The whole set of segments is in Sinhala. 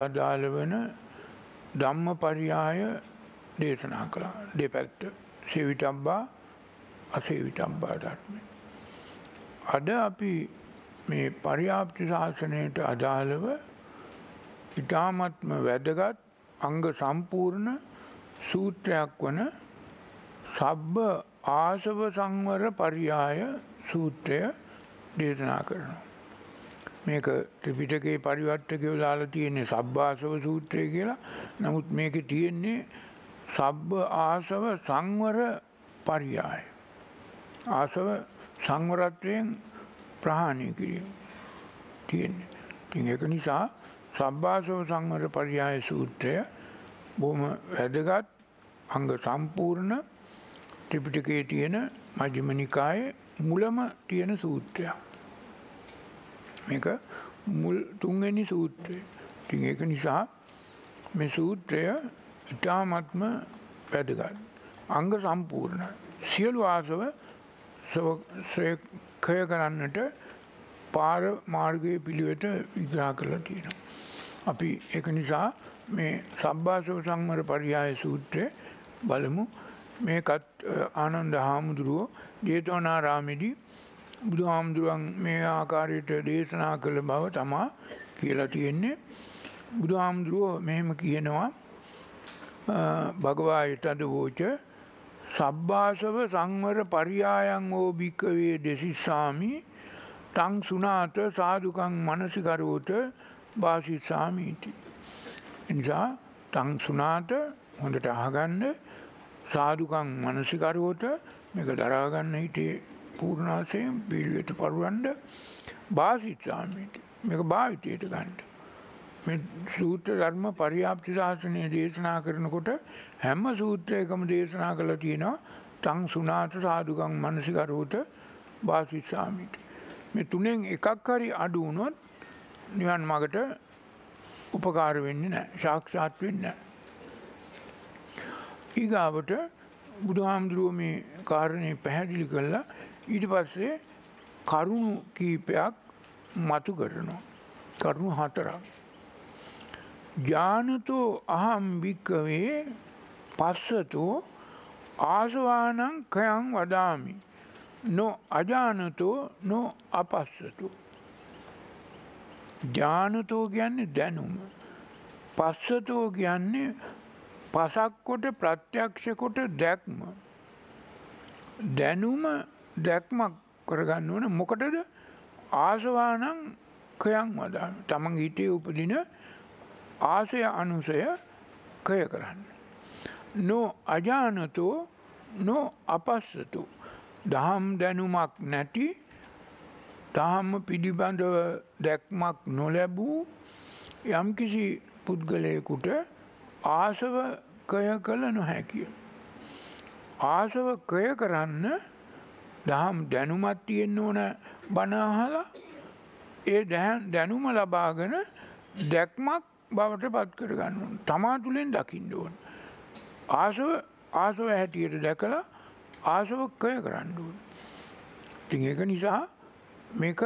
අදාළ වන ධම්ම පරියාය දේශනා කළා දෙපැත්ත සෙවිටම්බා අසේවිටම්බාටත්ම. අද අපි මේ පරියාප්ති ශාසනයට අදාළව ඉතාමත්ම වැදගත් අංග සම්පූර්ණ සූත්‍රයක් වන සබ්බ ආසව සංවර පරියාය සූත්‍රය දේශනා කරනවා. මේක ත්‍රිපිටකේ පරිවර්තකයෝ දාලා තියෙන්නේ සබ්බාසව සූත්‍රය කියලා. නමුත් මේකේ තියෙන්නේ සබ්බ ආසව සංවර පරියාය. ආසව සංවරත්වයෙන් ප්‍රහාණය කිරීම තියෙන්නේ. ඉතින් ඒක නිසා සබ්බාසව සංවර පරියාය සූත්‍රය බොහොම වැදගත් අංග සම්පූර්ණ ත්‍රිපිටකයේ තියෙන මජ්ක්‍ධිම නිකායේ මුලම තියෙන සූත්‍රයක්. මේක මුල් තුන්වෙනි සූත්‍රය. ඉතින් ඒක නිසා මේ සූත්‍රය ඉතාමත්ම වැදගත්. අංග සම්පූර්ණ. සියලු ආසව ශ්‍රේකය කරන්නට පාර මාර්ගය පිළිවෙත විග්‍රහ කරලා තියෙනවා. අපි ඒක නිසා මේ සබ්භාසව සංවර පරියාය සූත්‍රය බලමු මේකත් ආනන්ද හාමුදුරුවෝ ජේතවනාරාමෙදී බුදු හාමුදුරුවන් මේ ආකාරයට දේශනා කළ බව තමා කියලා තියෙන්නේ. බුදු හාමුදුරුවෝ මෙහෙම කියනවා භගවායට අද වෝච සබ්භාසව සංවර පරියායන් ඕ භික්කවේ දෙසිස්සාමි තං සුනාත සාදුකං මනසිකරෝත භාසිස්සාමීති. නිසා තං සුනාත හොඳට අහගන්න සාදුකං මනසිකරෝත මේක දරාගන්න හිටේ පූර්ණාසයෙන් පිළිවෙත පරුවන්ඩ භාසිත්සාමීට මේක භාවිතයට ගන්ඩ. මේ සූත්‍ර ධර්ම පරියාප්ති ශාසනය දේශනා කරනකොට හැම සූත්‍රයකම දේශනා කළ තියෙනවා තං සුනාත සාදුකං මනසිකරෝත භාසිත්සාමීට. මේ තුනෙන් එකක් හරි අඩු වුණොත් නිවන් මගට උපකාර වෙන්නේ නෑ ශාක්ෂාත් වෙන්න. ඊගාවට බුදුහාමුදුරුව මේ කාරණය පැහැදිලි කරලා ඊට පස්සේ කරුණු කීපයක් මතු කරනවා. කරුණු හතරක්. ජානතෝ අහම් භික්කවේ පස්සතෝ ආසවානං කයං වදාමි. නො අජානතෝ නො අපස්සතු. ජානතෝ කියන්නේ දැනුම. පස්සතෝ කියන්නේ පසක්කොට ප්‍රත්‍යක්ෂකොට දැක්ම. දැනුම දැක්මක් කරගන්න වන මොකටද ආසවානං කයන් වදාන තමන් හිටේ උපදින ආසය අනුසය කය කරන්න. නෝ අජානතෝ නෝ අපස්සතු දහම් දැනුමක් නැති දහම්ම පිළිබඳව දැක්මක් නොලැබූ යම්කිසි පුද්ගලයකුට ආසව කය කළ නොහැකිය. ආසව කය කරන්න දහම් දැනුමත් තියෙන්න ඕන බනාහලා ඒ දැනුම ලබාගෙන දැක්මක් බවට පත් කරගන්න තමා තුළින් දකිින්ඩ ඕන. ආසව ආසව හැටියට දැකලා ආසව කය කරන්න ඕන. ති ඒක නිසා මේක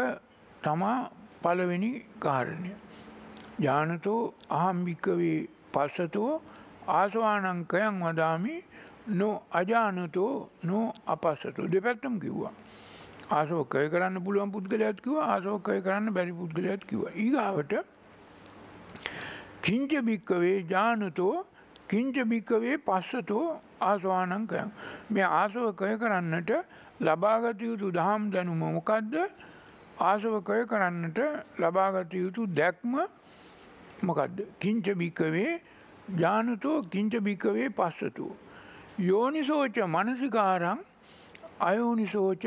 තමා පලවෙනි කාරණය. ජානතෝ අහම්භික්කවේ පස්සතුව ආසවානංකයන් වදාමි නො අජානතෝ නෝ අපස්සතු දෙපැත්තම් කිව්වා. ආසෝකය කරන්න පුළුවන් පුද්ගලයක් කිව ආසෝකය කරන්න බැරි පුද්ගලයක් කිව. ඒගාවට කිංච භික්කවේ ජානතෝ කිංච භික්කවේ පස්සතෝ ආසවානංකයන්. මේ ආසවකය කරන්නට ලබාගත යුතු දහම් දැනුම මොකක්ද ආසවකය කරන්නට ලබාගත යුතු දැක්ම මොකක්ද. කිංච භික්කවේ ජානතෝ කිංච භික්කවේ පස්සතු. යෝනිසෝච මනසිකාරං අයෝනිසෝච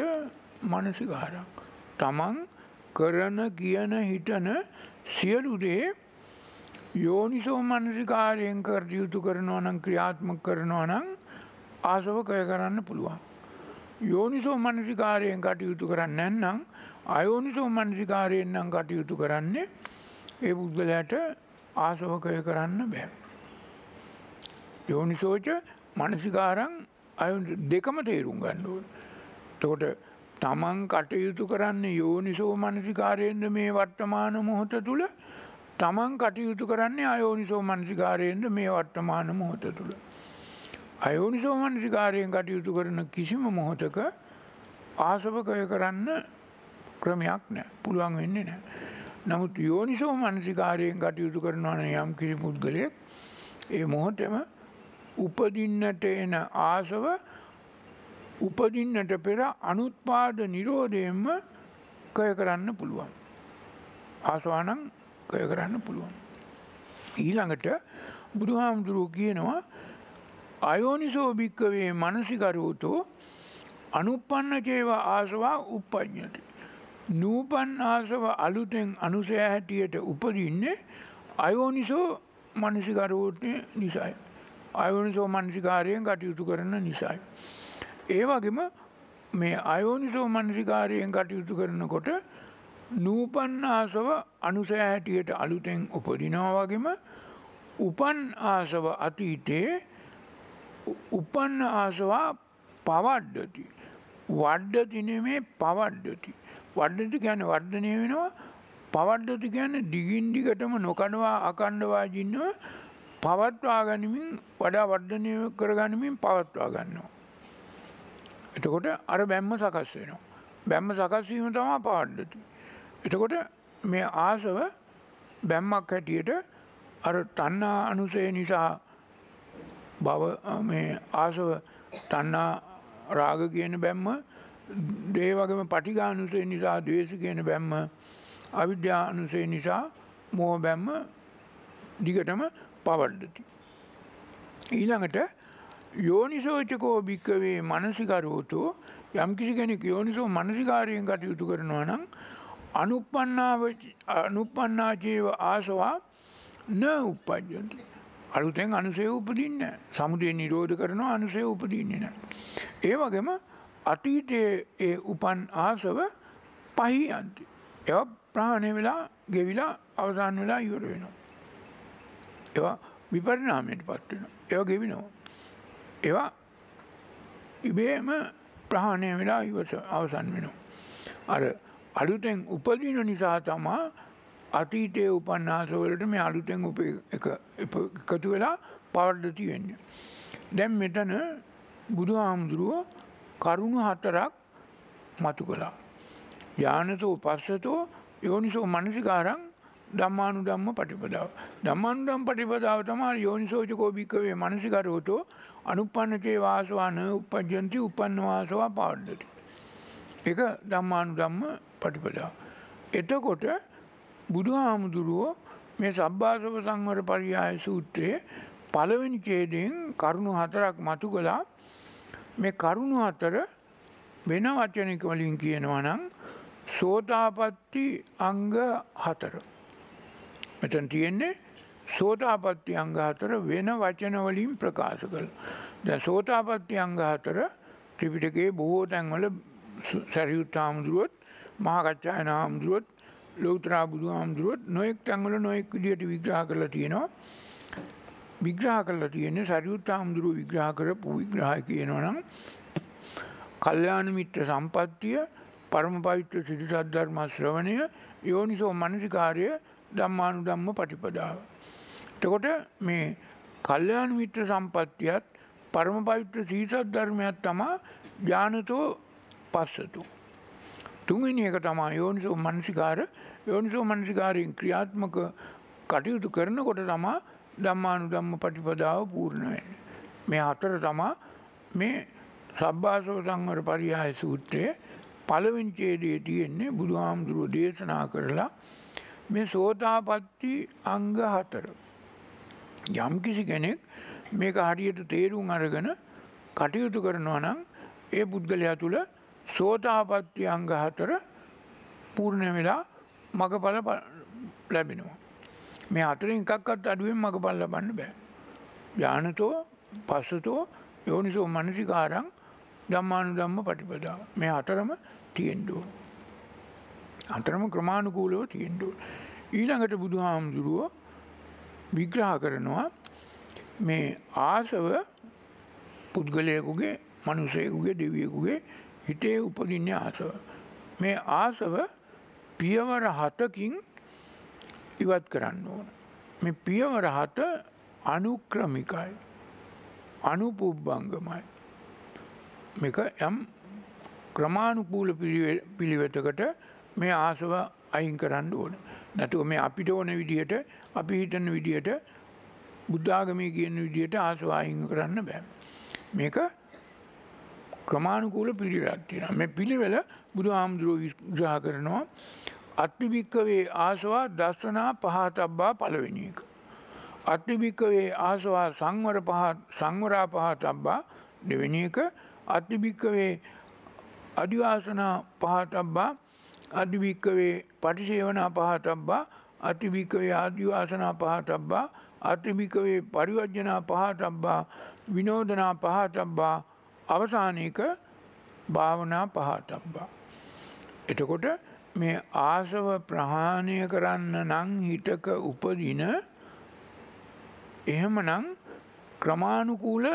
මනසිකාරං. තමන් කරන කියන හිටන සියලුදේ යෝනිසෝ මනසිකාරයෙන් කර යුතු කරනවා නම් ක්‍රියාත්ම කරනවා නම් ආසව කය කරන්න පුළුවන්. යෝනිසෝ මනසිකාරයෙන් කටයුතු කරන්න නැන්නම් අයෝනිසෝ මනසිකාරයෙන් නම් කටයුතු කරන්නේ ඒ පුද්ගලයට ආසවකය කරන්න බෑ. යෝනිසෝච මනසිකාරං අය දෙකම තේරුම් ගණ්ඩුවන්. තකොට තමන් කටයුතු කරන්න යෝනිසෝ මනසිකාරයෙන්ද මේ වර්තමාන මොහොත තුළ තමන් කටයුතු කරන්නේ අයෝනිසෝ මනසිකාරයෙන්ද මේ වර්තමාන මොහොත තුළ. අයෝනිසෝ මනසිකාරයෙන් කටයුතු කරන කිසිම මොහොතක ආසවකය කරන්න ක්‍රමයක් නෑ පුළුවන් වෙන්නේ නෑ. නමුත් යෝනිසෝ මනසිකාරයෙන් කටයුතු කරනවන යම් කිසි පුද්ගලයෙක් ඒ මොහොතම උපදින්නට එන ආසව උපදින්නට පෙර අනුත්පාද නිරෝධයෙන්ම කය කරන්න පුළුවන්. ආසවානං කය කරන්න පුළුවන්. ඊළඟට බුදුහාමුදුරුව කියනවා අයෝනිසෝ භික්කවේ මනසිකරෝතෝ අනුපන්න චේව ආසවා උපඥති. නූපන් ආසව අලුතෙන් අනුසය හැටියට උපදින්නේ අයෝනිසෝ මනසිකරෝටය නිසයි. අයෝනිසෝ මනසිකාරයෙන් කටයුතු කරන නිසයි. ඒ වගේම මේ අයෝනිසෝ මනසිකාරයෙන් කටයුතු කරනකොට නූපන් ආසව අනුසය හැටියට අලුතෙන් උපදිනවා වගේම උපන් ආසව අතීතයේ උපන්න ආසවා පවඩ්ඩති. වඩ්ඩති නෙමේ පවඩ්ඩති. වඩ්ඩති ගැන වර්ධනය වෙනවා පවඩ්ඩති ගැන දිගින් දිගටම නොකඩවා අකණ්ඩවා ජින්නව පවත්වා ගනිමින් වඩා වර්ධනය කරගනිමින් පවත්වා ගන්නවා. එතකොට අර බැම්ම සකස් වෙනවා. බැම්ම සකස්වීම තමා පවඩ්ඩති. එතකොට මේ ආසව බැම්මක් හැටියට අර තන්නා අනුසය නිසා බව මේ ආසව තන්නා රාග කියන බැම්ම දේ වගේම පටිගානුසේ නිසා දවේශ කියන බැම්ම අවිද්‍යානුසේ නිසා මෝහ බැම්ම දිගටම පවඩ්ඩති. ඊළඟට යෝනිසෝචකෝ භික්කවේ මනසිකරෝතෝ යම් කිසි කෙනෙක් යෝනිසෝ මනසිකාරයෙන් කටයුතු කරනවා නම් අනුපන්නාචේව ආසවා න උපජ්ජන්ති. අලුතෙන් අනුසය උපදින්න සමුදය නිරෝධ කරනවා අනුසය උපදින්නේ නෑ. ඒ වගේම අතීතයේ ඒ උපන් ආසව පහි අන්ති. එ ප්‍රාණය වෙලා ගෙවිලා අවසාන් වෙලා ඉවර වෙනවා. ඒවා විපරිනාමයට පත්වෙන. ඒව ගෙවිනවා. ඒවා ඉබේම ප්‍රහාණය වෙලා ඉවස අවසන් වෙනවා. අර අලුතෙන් උපදින නිසා තමා අතීතය උපන්නාසවලට මේ අලුතෙන් උප එකතු වෙලා පවර්ධති වෙන්න. දැම් මෙතන බුදු හාමුදුරුවෝ කරුණු හතරක් මතු කළා. යානතෝ පස්සතෝ යෝනිසෝ මනසිකාරං දම්මානු දම්ම පටිපදාව. දම්මානු දම් පටිපදාව තමා යෝනිසෝචකෝ භික්කවේ මනසිකරෝතෝ අනුපන්නචේ වාසවාන උපජ්ජන්ති උපන්නවාසවා පාඩ්ඩති. එක දම්මානු දම්ම පටිපදාව. එතකොට බුදු හාමුදුරුවෝ මේ සබ්භාසව සංවර පරියාය සූත්‍රයේ පළවෙනි ඡේදයෙන් කරුණු හතරක් මතු කළා මේ කරුණු හතර වෙන වචනික වලින් කියනවා නම් සෝතාපට්ටි අංග හතර. මෙතන තියෙන්නේ සෝතාපට්ටි අංග හතර වෙන වචන වලින් ප්‍රකාශ කළ. දැන් සෝතාපට්ටි අංග හතර ත්‍රිපිටකයේ බොහෝ තැන්වල සරියුත් හාමුදුරුවොත් මහාකච්ඡායන හාමුදුරුවොත් ලෝතරා බුදු හාමුදුරුවොත් නොයෙක් තැන්වල නොයෙක් විදියට විග්‍රහ කරලා තියෙනවා. විග්‍රහ කරලා තියෙන්නේ සරියුත් හාමුදුරුවෝ විග්‍රහ කරපු විග්‍රහය කියනවා නම් කල්යාණ මිත්‍ර සම්පත්තිය පරම පවිත්‍ර සිදු සද්ධර්ම ශ්‍රවණය යෝනිසෝ මනසිකාරය ධම්මානු ධම්ම පටිපදාව. එතකොට මේ කල්යාණ මිත්‍ර සම්පත්තියත් පරම පවිත්‍ර සීසත් ධර්මයක් තමා ඥානතෝ පස්සතු. තුන්වෙනි එක තමා යෝනිසෝ මනසිකාර යෝනිසෝ මනසිකාරයෙන් ක්‍රියාත්මක කටයුතු කරනකොට තමා ධම්මානු ධම්ම පටිපදාව පූර්ණ වෙන්නේ. මේ හතර තමා මේ සබ්බාසව සංවර පරියාය සූත්‍රයේ පළවෙනි ඡේදයේ තියෙන්නේ බුදුහාමුදුරුවෝ දේශනා කරලා මේ සෝතාපට්ටි අංග හතර. යම් කිසි කෙනෙක් මේක හරියට තේරුම් අරගෙන කටයුතු කරනවා නම් ඒ පුද්ගලයා තුළ සෝතාපට්ටි අංග හතර පූර්ණ වෙලා මගඵල ලැබෙනවා. මේ හතරෙන් එකක්වත් අඩුවෙන් මගඵල ලබන්න බෑ. ඥානතෝ පස්සතෝ යෝනිසෝ මනසිකාරං ධම්මානු ධම්ම පටිපදාව. මේ හතරම තියෙන්න ඕන. හතරම ක්‍රමානුකූලව තියෙන්න ඕන. ඊළඟට බුදුහාමුදුරුවෝ විග්‍රහ කරනවා මේ ආසව පුද්ගලයෙකුගේ මනුස්සයෙකුගේ දෙවියෙකුගේ හිතේ උපදින්නේ ආසව. මේ ආසව පියවර හතකින් ඉවත් කරන්න ඕන. මේ පියවර හත අනුක්‍රමිකයි. අනුපුබ්බංගමයි. මේක යම් ක්‍රමානුකූල පිළිවෙතකට මේ ආසව අයින් කරන්න ඕන. නැතුව මේ අපිට ඕන විදිහට අපි හිතන විදිහට බුද්ධාගමී කියන විදිහට ආසව අයින් කරන්න බෑ. මේක ක්‍රමානුකූල පිළිවෙලක් තියෙනවා. මේ පිළිවෙල බුදු හාමුදුරුවෝ විග්‍රහ කරනවා අත්තිභික්කවේ ආසවා දස්සනා පහතබ්බා පළවෙනි එක. අත්තිභික්කවේ ආසවා සංවර පහත් සංවරා පහතබ්බා දෙවෙනි එක අත්තිභික්කවේ අධිවාසනා පහතබ්බා අධිභික්කවේ පටිසේවනා පහතබ්බා අතිභික්කවේ ආදිවාසනා පහතබ්බා අතිභිකවේ පරිවර්ජනා පහතබ්බා විනෝදනා පහතබ්බා අවසානයක භාවනා පහතබ්බා. එතකොට මේ ආසව ප්‍රහාණය කරන්න නං හිටක උපදින එහෙමනං ක්‍රමානුකූල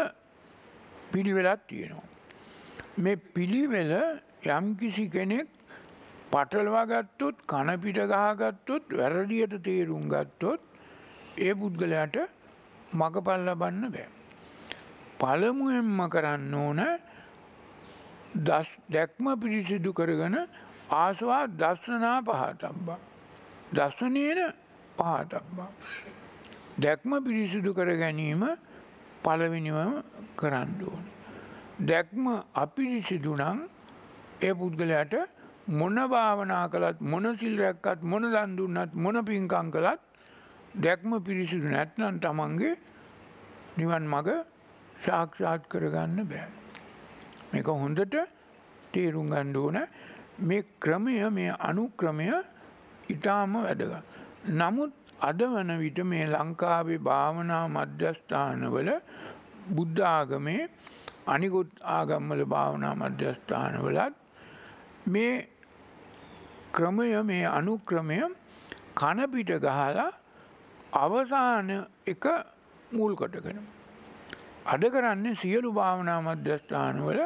පිළිවෙලත් තියෙනවා. මේ පිළිවෙල යම්කිසි කෙනෙක් පටලවා ගත්තොත් කනපිට ගහගත්තොත් වැරදියට තේරුම් ගත්තොත් ඒ පුද්ගලයාට මගපල් ලබන්න බෑ. පළමුුවෙන්ම කරන්න ඕන දැක්ම පිරිසිදු කරගන ආසවා දස්සනා පහතබ්බා. දස්සනයන පහතබ්බා. දැක්ම පිරිසිදු කර ගැනීම පළවෙනිවම කරන්න ඕන. දැක්ම අපිරිසිදුනං ඒ පුද්ගලයට මොන භාවනා කළත් මොන සිල් රැක්කත් මොන දන් දුන්නත් මොන පින්කම් කළත් දැක්ම පිරිසිදු නැත්නම් තමන්ගේ නිවන් මඟ සාක්ෂාත් කරගන්න බෑ. මේක හොඳට තේරුම් ගන්න ඕන මේ ක්‍රමය මේ අනුක්‍රමය ඉතාම වැදගත්. නමුත් අද වන විට මේ ලංකාවේ භාවනා මධ්‍යස්ථානවල බුද්ධ ආගමේ අනිකුත් ආගම්වල භාවනා මධ්‍යස්ථානවලත් මේ ක්‍රමය මේ අනුක්‍රමය කනපිට ගහලා අවසාන එක මුල් කොටගෙන. අද කරන්නේ සියලු භාවනා මධ්‍යස්ථානවල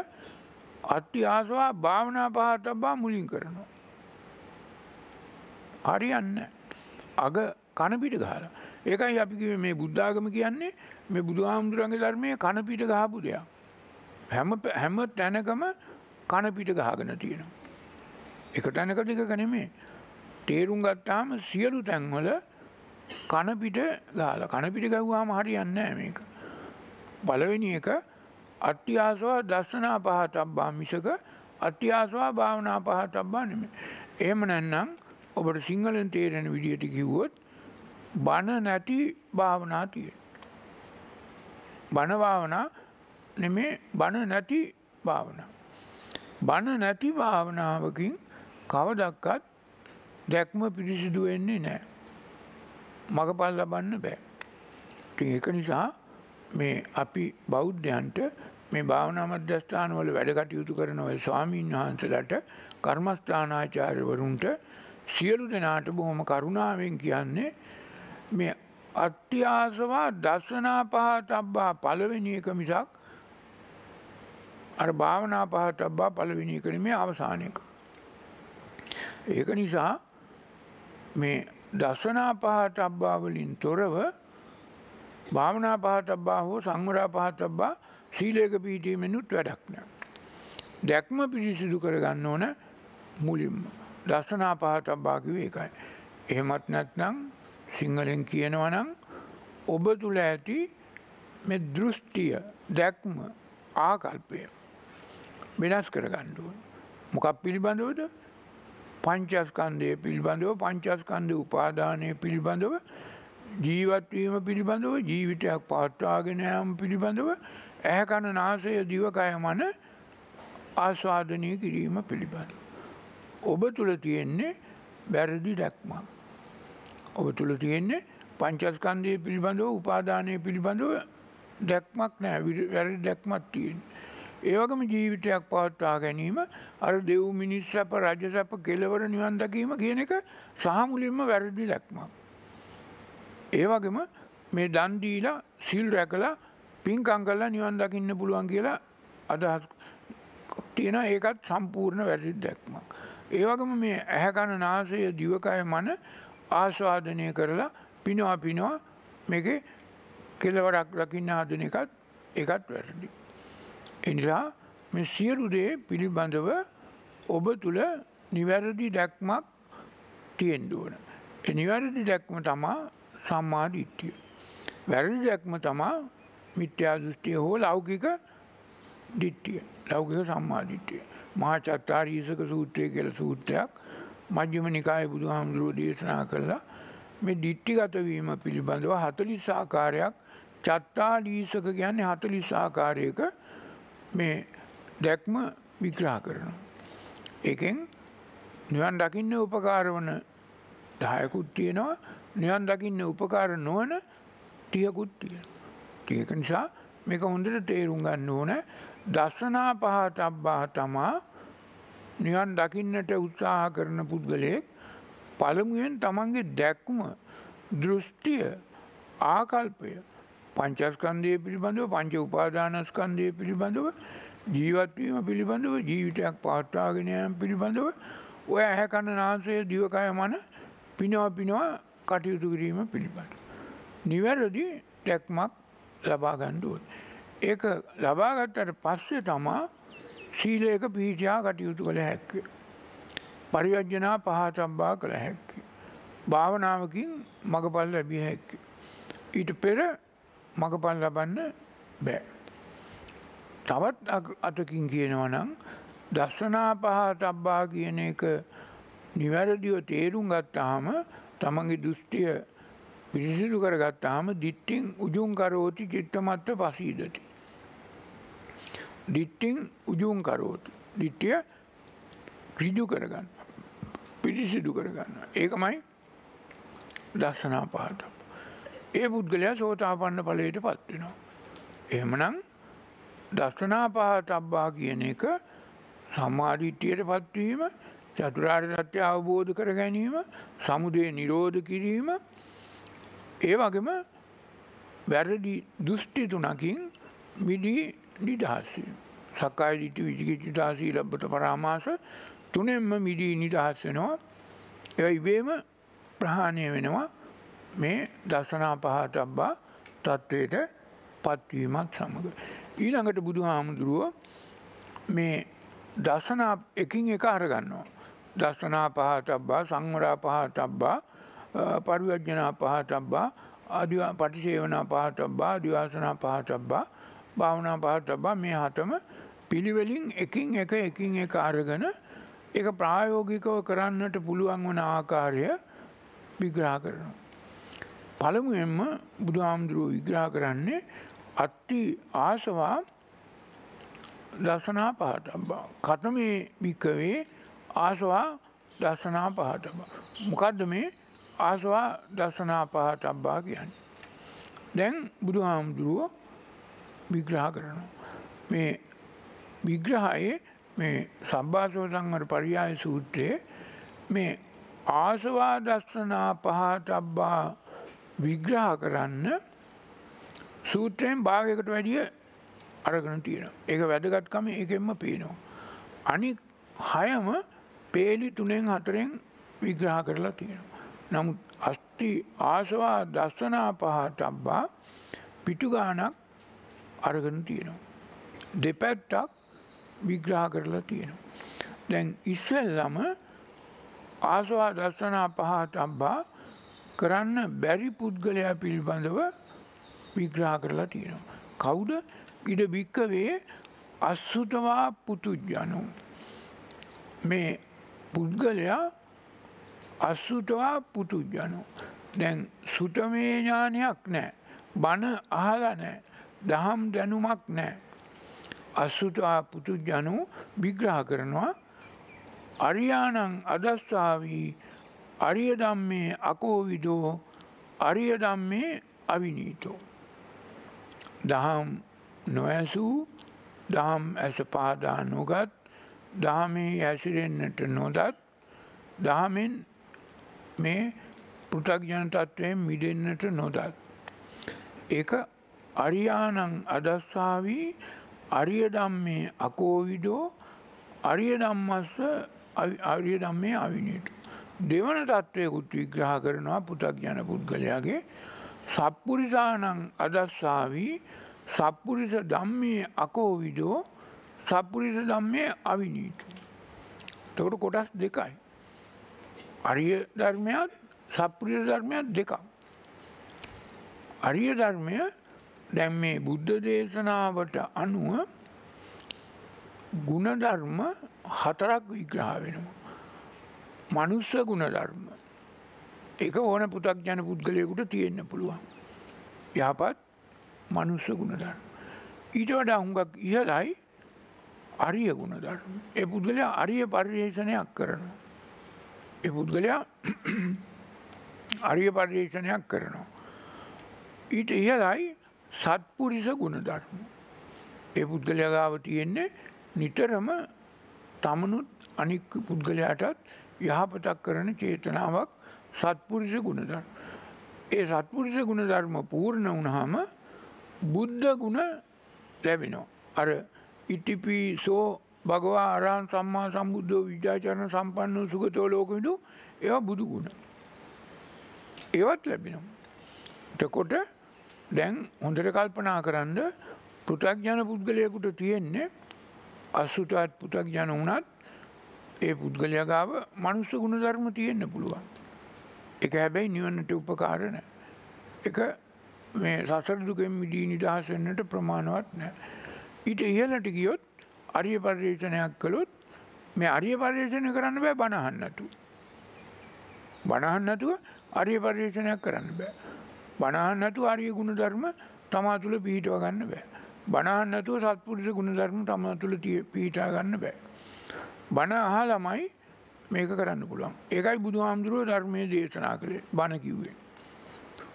අත්‍යාසවා භාවනා පහතබා මුලින් කරනවා. හරියන්න අග කනපිට ගහලා. ඒකයි අපි මේ බුද්ධාගම කියන්නේ මේ බුදු හාමුදුරන්ගේ ධර්මය කනපිට ගහපු දෙයක්. හැම හැම තැනකම කනපිට ගහගෙන තියෙනවා. එක තැනක දෙක නෙමේ. තේරුම් ගත්තාම සියලු තැන්වල කනපිට ගාල කනපිට ගැව්වාම හරියන්න මේක. පළවෙනි එක අත්‍යාසවා දස්සනා පහතබ්බා මිසක අත්‍යාසවා භාවනා පහතබ්බා නෙමේ. එහෙම නැන්නම් ඔබට සිංහලෙන් තේරෙන විදියට කිව්වොත් බණ නැති භාවනා තියෙන. බණ භාවනා නෙමේ බණ නැති භාවනා. බණ නැති භාවනාවකින් කවදක්කත් දැක්ම පිරිසිදු වෙන්නේ නෑ. මගපල් ලබන්න බෑ. ඒක නිසා මේ අපි බෞද්ධයන්ට මේ භාවනා මධ්‍යස්ථානවල වැඩ කටයුතු කරන ඔය ස්වාමීන් වහන්සේලාට කර්මස්ථානාචාර්යවරුන්ට සියලු දෙනාට බොහොම කරුණාවෙන් කියන්නේ මේ අත්‍යාසවා දස්සනා පහතබ්බා පළවෙනි එක මිසක් අර භාවනා පහතබ්බා පළවෙනි එක නෙමෙයි අවසාන එක. ඒක නිසා මේ දසනා පහතබ්බා වලින් තොරව භාවනා පහතබ්බා හෝ සංවරා පහතබ්බා සීලයක පිහිටීමෙනුත් වැඩක් නෑ. දැක්ම පිරිසිදු කරගන්න ඕන මුලින්ම. දසනා පහතබ්බා කිව්වේ ඒකයි. එහෙමත් නැත්නම් සිංහලෙන් කියනවනම් ඔබ තුල ඇති මේ දෘෂ්ටිය දැක්ම ආකල්පය වෙනස් කරගන්න ඕන. මොකක් පිළිබඳවද? පංචස්කන්ධය පිළිබඳව පංචස්කන්ධ උපාදානය පිළිබඳව ජීවත්වීම පිළිබඳව ජීවිතයක් පවත්වාගෙන යාම පිළිබඳව ඇහැකන නාසය දිවකය මන ආස්වාදනය කිරීම පිළිබඳ. ඔබ තුළ තියෙන්නේ බැරදි දැක්මක්. ඔබ තුළ තියෙන්නේ පංචස්කන්දය පිළිබඳව උපාදානය පිළිබඳව දැක්මක් නෑ වැරදි දැක්මත් තියෙන්. ඒවගම ජීවිතයක් පවත්වා ගැනීම අර දෙව් මිනිස් සැප රජ සැප කෙලවර නිවන් දකීම කියන එක සහමුලින්ම වැරදි දැක්මක්. ඒවගේම මේ දන්දීලා සිල් රැකලා පින්කං කල්ලා නිවන් දකින්න පුළුවන් කියලා අදහස් තියෙන ඒකත් සම්පූර්ණ වැරදි දැක්මක්. ඒවගම මේ ඇහැකණ නාසය දිවකය මන ආස්වාදනය කරලා පිනවා පිනවා මේක කෙලවරක් ලකින්න හදන එකත් එකත් වැරදි. එනිසා මේ සියලු දේ පිළිබඳව ඔබ තුළ නිවැරදි දැක්මක් තියෙන්ඩුවන. නිවැරදි දැක්ම තමා සම්මාධිත්‍යය. වැරදි දැක්ම තමා මිත්‍යා දෘෂ්ටිය හෝ ලෞකික දිට්ටිය ලෞකික සම්මාධිට්‍යය. මහා චත්තාරීසක සූත්‍රය කියල සූත්‍රයක් මජ්‍යම නිකාය බුදු හාමුදුරුව දේශනා කරලා මේ දිට්ටිගතවීම පිළිබඳව හතලිස් ආකාරයක් චත්තාලීසක කියන්නේ හතලිස් ආකාරයක මේ දැක්ම විග්‍රහ කරනවා. එකෙන් නිවන් දකින්න උපකාර වන දහයකුත් තියෙනවා නිවන් දකින්න උපකාර නොවන තියකුත් තියෙන. ඒක නිසා මේක හොඳට තේරුම් ගන්න ඕන දස්සනා පහත අබ්බා තමා නිවන් දකින්නට උත්සාහ කරන පුද්ගලයෙක් පළමුුවෙන් තමන්ගේ දැක්ම දෘෂ්ටිය ආකල්පය පංචස්කන්දය පිළිබඳව පංච උපාදානස්කන්දය පිළිබඳව ජීවත්වීම පිළිබඳව ජීවිතයක් පවත්වාගෙනයම් පිළිබඳව ඔය ඇහැකන්න නාසය දිවකය මන පිනවා පිනවා කටයුතු කිරීම පිළිබඳ. නිවැරදි ටැක්මක් ලබාගණ්ඩුව. ඒක ලබාගත්තට පස්සේ තමා සීලයක පිහිටයා කටයුතු කළ හැක්කේ. පරිවජ්ජනා පහතම්බා කළ හැක්කි. භාවනාවකින් මගපල් ලැබිය හැක්කි. ඊට පෙර මගපල් ලබන්න බෑ. තවත් අතකින් කියනවනම් දස්සනා පහතබ්බා කියන එක නිවැරදිව තේරුම් ගත්තාම තමන්ගේ දෘෂ්ටිය පිරිසිදු කරගත්තාම දිට්ටිං උජුන් කරෝති චිත්තමත්ත පසීදති. දිට්ටිං උජුන් කරෝති. දිට්ටිය රිජු කරගන්න. පිරිසිදු කරගන්න. ඒකමයි දස්සනා පහත. ඒ පුද්ගලයා සෝතාපන්න පලයට පත්වෙනවා. එහෙමනම් දස්සනා පහතබ්බා කියන එක සම්මාධිට්්‍යයට පත්වීම චතුරාර් සත්‍ය අවබෝධ කර ගැනීම සමුදය නිරෝධ කිරීම ඒ වගේම වැරදි දෘෂ්ටි තුනකින් මිඩී නිදහස්වීම. සක්කාය දිටි විජිකිච්චිතාසී ලබ්බත පරාමාස තුනෙන්ම මිඩී නිදහස් වෙනවා. එ ඉබේම ප්‍රහාණය වෙනවා මේ දර්ශනා පහතබ්බා තත්ත්වයට පත්වීමත් සමඟ. ඊළඟට බුදු හාමුදුරුව මේ දර්ශනා එකින් එක අරගන්නවා. දර්ශනා පහතබ්බා සංවරා පහතබ්බා පරිවර්ජනා පහතබ්බා අධිවා පටිසේවනා පහතබ්බා අධිවාසනා පහතබ්බා භාවනා පහතබ්බා මේ හතම පිළිවෙලින් එකින් එක එකින් එක අරගෙන එක ප්‍රායෝගිකව කරන්නට පුළුවන් වන ආකාරය විග්‍රහ කරනවා. පළමුුවෙන්ම බුදු හාමුදුරුව විග්‍රහ කරන්නේ අත්ති ආසවා දසනා පහතබ්බා. කතමේ භික්කවේ ආසවා දස්සනා පහතබා. මොකක්ද මේ ආසවා දස්සනා පහතබ්බා කියන්න. දැන් බුදු හාමුදුරුව විග්‍රහ කරනවා. මේ විග්‍රහයේ මේ සබ්භාසව සංවර පරියාය සූත්‍රයේ මේ ආසවා දස්සනා පහතබ්බා විග්‍රහ කරන්න සූත්‍රයෙන් භාගයකට වැඩිය අරගෙන තියෙන. ඒක වැදගත්කම එකෙන්ම පේනවා. අනික් හයම පේලි තුනෙන් හතරෙන් විග්‍රහ කරලා තියෙනවා. නමුත් අස්ති ආසවා දස්සනා පහතබ්බා පිටු ගානක් අරගෙන තියෙනවා. දෙපැත්තක් විග්‍රහ කරලා තියෙනවා. දැන් ඉස්සෙල්ලම ආසවා දස්සනා පහතබ්බා කරන්න බැරි පුද්ගලයා පිළිබඳව විග්‍රහ කරලා තියෙනවා. කවුද ඉඩ භික්කවේ අස්සුතවා පුතුජ්ජනු. මේ පුද්ගලයා අස්සුතවා පුතුජ්ජනු. දැන් සුතමේ ඥානයක් නෑ. බණ අහල නෑ. දහම් දැනුමක් නෑ. අස්සුතවා පුතුජ්ජනු විග්‍රහ කරනවා අරියානං අදස්සාවී අරිය දම්මේ අකෝවිදෝ අරිය දම්මේ අවිනීතෝ. දහම් නොඇසූ දහම් ඇස පාදා නොගත් දහමේ ඇසිරෙන්න්නට නොදත් දහමෙන් මේ පෘථක්ජන තත්ත්වයෙන් මිඩෙන්න්නට නොදත්. ඒක අරියානං අදස්සාවී අරිය දම්මේ අකෝවිඩෝ අරිය දම්මස්ස අරිය දම්මේ අවිනයට. දෙවන තත්ත්වයකුත් විග්‍රහ කරනවා පුතක් යන පුද්ගලයාගේ සප්පුරිසානං අදස්සාවී සප්පුරිස දම්මේ අකෝවිදෝ සප්පුරිස දම්මේ අවිනීතු. තකට කොටස් දෙකයි. අරිය ධර්මයක් සප්පුරිස ධර්මයක් දෙකක්. අරිය ධර්මය දැන් මේ බුද්ධ දේශනාවට අනුව ගුණධර්ම හතරක් විග්‍රහ වෙනවා. මනුස්ස ගුණධර්ම. එක ඕන පුතක් ජන පුද්ගලයකුට තියෙන්න පුළුවන්. යහපත් මනුස්ස ගුණධර්ම. ඊට වඩා හුඟක් ඉහලයි අරිය ගුණධර්ම. ඒ පුද්ගලයා අරිය පර්යේෂණයක් කරනවා. ඒ පුද්ගලයා අරිය පර්යේෂණයක් කරනවා. ඊට ඉහලයි සත්පුරිස ගුණධර්ම. ඒ පුද්ගලයා ගාව තියෙන්නේ නිතරම තමනුත් අනික් පුද්ගලයාටත් යහපතක් කරන චේතනාවක් සත්පුරිස ගුණධර්ම. ඒ සත්පුරිස ගුණධර්ම පූර්ණ වුණාම බුද්ධ ගුණ ලැබෙනවා. අර ඉටිපි සෝ භගවා අරහන් සම්මා සම්බුද්ධෝ විද්‍යාචරණ සම්පන්න සුගතෝ ලෝකවිදු ඒවා බුදු ගුණ. ඒවත් ලැබෙනවා. එතකොට දැන් හොඳට කල්පනා කරන්න පෘථග්ජන පුද්ගලයකුට තියෙන්නේ අසුතත් පුතග්ජන වුණත් ඒ පුද්ගලයා ගාව මනුස්ස ගුණධර්ම තියෙන්න පුළුවන්. එක හැබැයි නිවන්නට උපකාරණ. එක මේ සසර දුකෙන් මිදී නිදහස් වෙන්නට ප්‍රමාණවත් නැහැ. ඊට ඉහළට ගියොත් අරිය පරිශ්‍රණයක් කළොත් මේ අරිය පරිශ්‍රණය කරන්න බෑ බණ අහන්න නැතුව. බණ අහන්න නැතුව අරිය පරිශ්‍රණයක් කරන්න බෑ. බණ අහන්න නැතුව ආර්ය ගුණ ධර්ම තමා තුළ පිහිටව ගන්න බෑ. බණ අහන්න නැතුව සත්පුරුෂ ගුණ ධර්ම තමා තුළ පිහිටා ගන්න බෑ. බණ අහලාමයි මේක කරන්න පුළුවන්. ඒකයි බුදුහාමුදුරුවෝ ධර්මයේ දේශනා කළේ බණ කිව්වේ.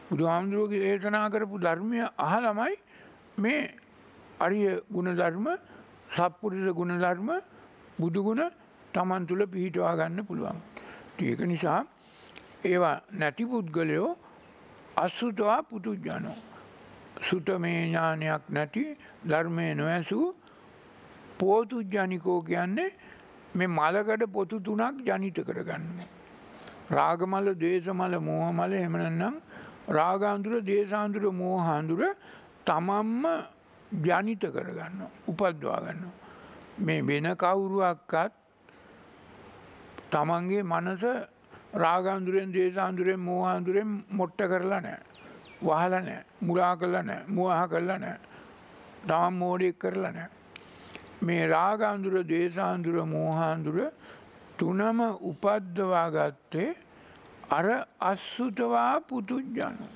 බුදුහාමුදුරුවෝගේ දේශනා කරපු ධර්මය අහලාමයි මේ අරිය ගුණ ධර්ම සත්පුරුෂ ගුණ ධර්ම බුදු ගුණ තමන් තුළ පිහිටවා ගන්න පුළුවන්. ඒක නිසා ඒවා නැති පුද්ගලයෝ අසුතවා පුතුජනෝ. සුතමේ ඥානයක් නැති ධර්මය නොඇසූ පෝතුජ්ජනිකෝ කියන්නේ මේ මලකට පොතු තුනක් ජනිත කරගන්න. රාගමල දේශමල මෝහමල එමනන්නම් රාගාන්දුර දේශාන්දුර මෝහාන්දුර තමම්ම ජනිත කරගන්න උපද්වා ගන්න. මේ වෙන කවුරුවක්කත් තමන්ගේ මනස රාගන්දුරෙන් දේශාන්දුරෙන් මෝහන්දුරෙන් මොට්ට කරලා නෑ. වහල නෑ මුරා කල්ල නෑ මුවහ කරලා නෑ. තම මෝඩෙක් කරලා නෑ. මේ රාගන්දුර දේශාන්දුර මෝහන්දුර තුනම උපද්දවා ගත්තේ අර අස්සුතවා පුතුජ්ජනු.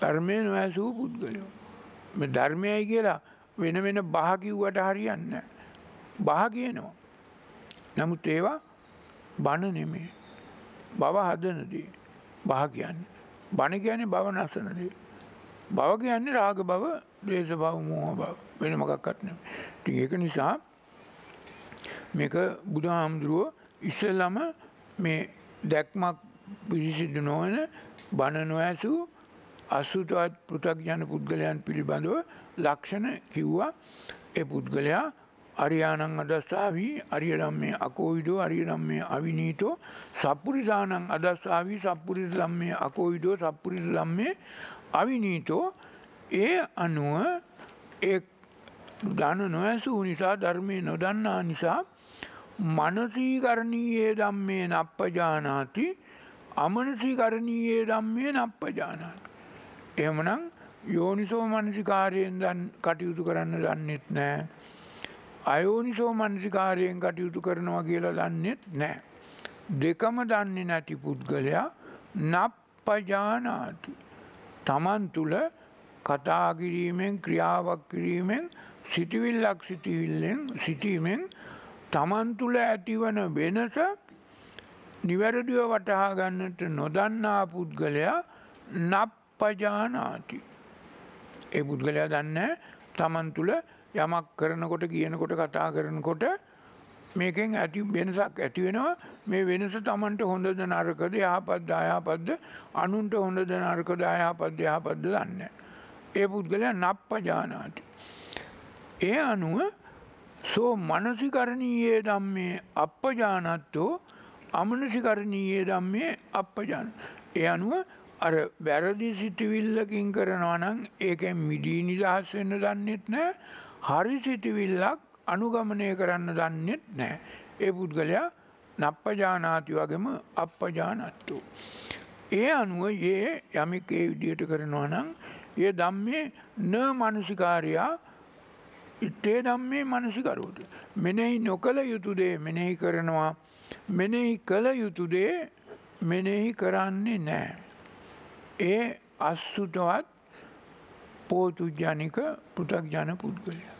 ධර්මය නොඇසූ පුද්ගලයෝ. ධර්මයයි කියලා වෙන වෙන බහකිව්වට හරියන්න. බහ කියනවා. නමුත් ඒවා බණ නෙමේ. බව හදනදී බහ කියන්නේ. බණ කියන්නේ බව නසනදී. බව කියන්නේ රාග බව දේශ බව මෝහ බව වෙන මොකක්වත් නෙමෙයි. ඉතින් ඒක නිසා මේක බුදුහාමුදුරුව ඉස්සෙල්ලම මේ දැක්මක් පිරිසිදු නොවන බණ නොඇසූ අසුතවත් පෘථග්ජන පුද්ගලයන් පිළිබඳව ලක්ෂණ කිව්වා. ඒ පුද්ගලයා අරියානං අදස්සාවී අරිය ධම්මේ අකෝවිදෝ අරිය ධම්මේ අවිනීතෝ සප්පුරිසානං අදස්සාවී සප්පුරිස ධම්මේ අකෝවිදෝ සප්පුරිස ධම්මේ අවිනීතෝ. ඒ අනුව ඒ දන නොඇසූ නිසා ධර්මය නොදන්නා නිසා මනසීකරණීයේ ධම්මේ නප්පජානාති අමනසීකරණීයේ ධම්මේ නප්පජානාති. එහෙමනම් යෝනිසෝ මනසිකාරයෙන් කටයුතු කරන්න දන්නෙත් නෑ. අයෝනිසෝ මනසිකාරයෙන් කටයුතු කරනවා කියලා දන්නෙත් නෑ. දෙකම දන්නේ නැති පුද්ගලයා නප්පජානාති. තමන් තුළ කතාකිරීමෙන් ක්‍රියාවක් කිරීමෙන් සිටිවිල්ලක් සිටිවිල්ලෙන් සිටීමෙන් තමන් තුළ ඇතිවන වෙනස නිවැරදිව වටහා ගන්නට නොදන්නා පුද්ගලයා නප්පජානාති. ඒ පුද්ගලයා දන්න තමන් තුළ යමක් කරනකොට කියනකොට කතා කරනකොට මේකෙන් ඇති වෙනසක් ඇති වෙනවා මේ වෙනස තමන්ට හොඳද නරකද යහපත් අයහපත්ද අනුන්ට හොඳද නරකද අයහපත් යහපත්ද දන්න. ඒ පුද්ගලයා නප්පජානාති. ඒ අනුව සෝ මනසිකරණීයේ ධම්මේ අපජානත්තෝ අමනසිකරණීයේ ධම්මේ අපජාන. ඒ අනුව අර වැරදි සිතිවිල්ලකින් කරනවා නම් ඒකෙන් මිදී නිදහස් වෙන්න දන්නෙත් නෑ හරි සිතිවිල්ලක් අනුගමනය කරන්න දන්නෙත් නෑ. ඒ පුද්ගලයා නප්පජානාති වගේම අප්පජානත්තු. ඒ අනුව ඒ යමෙක් ඒ විදියට කරනවා නම් ඒ ධම්මේ න මනසිකාරයා ඉත්තේ ධම්මේ මනසිකරුවට. මෙනෙහි නොකළ යුතු දේ මෙනෙහි කරනවා මෙනෙහි කළ යුතු දේ මෙනෙහි කරන්නේ නෑ. ඒ අස්සුතවත් පෝතුජ්ජනික පෘථග්ජන පුද්ගලයා.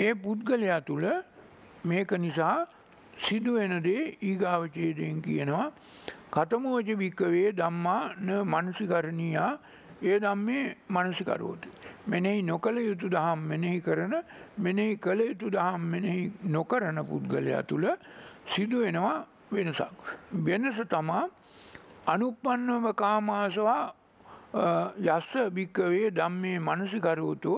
ඒ පුද්ගලයා තුළ මේක නිසා සිදුවෙනදේ ඊගාවචේදයෙන් කියනවා කතමෝජ භික්කවේ දම්මා න මනසිකරණීයා ඒ දම්මේ මනසිකරුවෝට. මෙනෙහි නොකළ යුතු දහම් මෙනෙහි කරන මෙනෙහි කළ යුතු දහම් මෙනෙහි නොකරන පුද්ගලයා තුළ සිදුවෙනවා වෙනසක්. වෙනස තමා අනුපන්නව කාමාසවා යස්ස භික්කවේ දම්මේ මනසිකරුවතු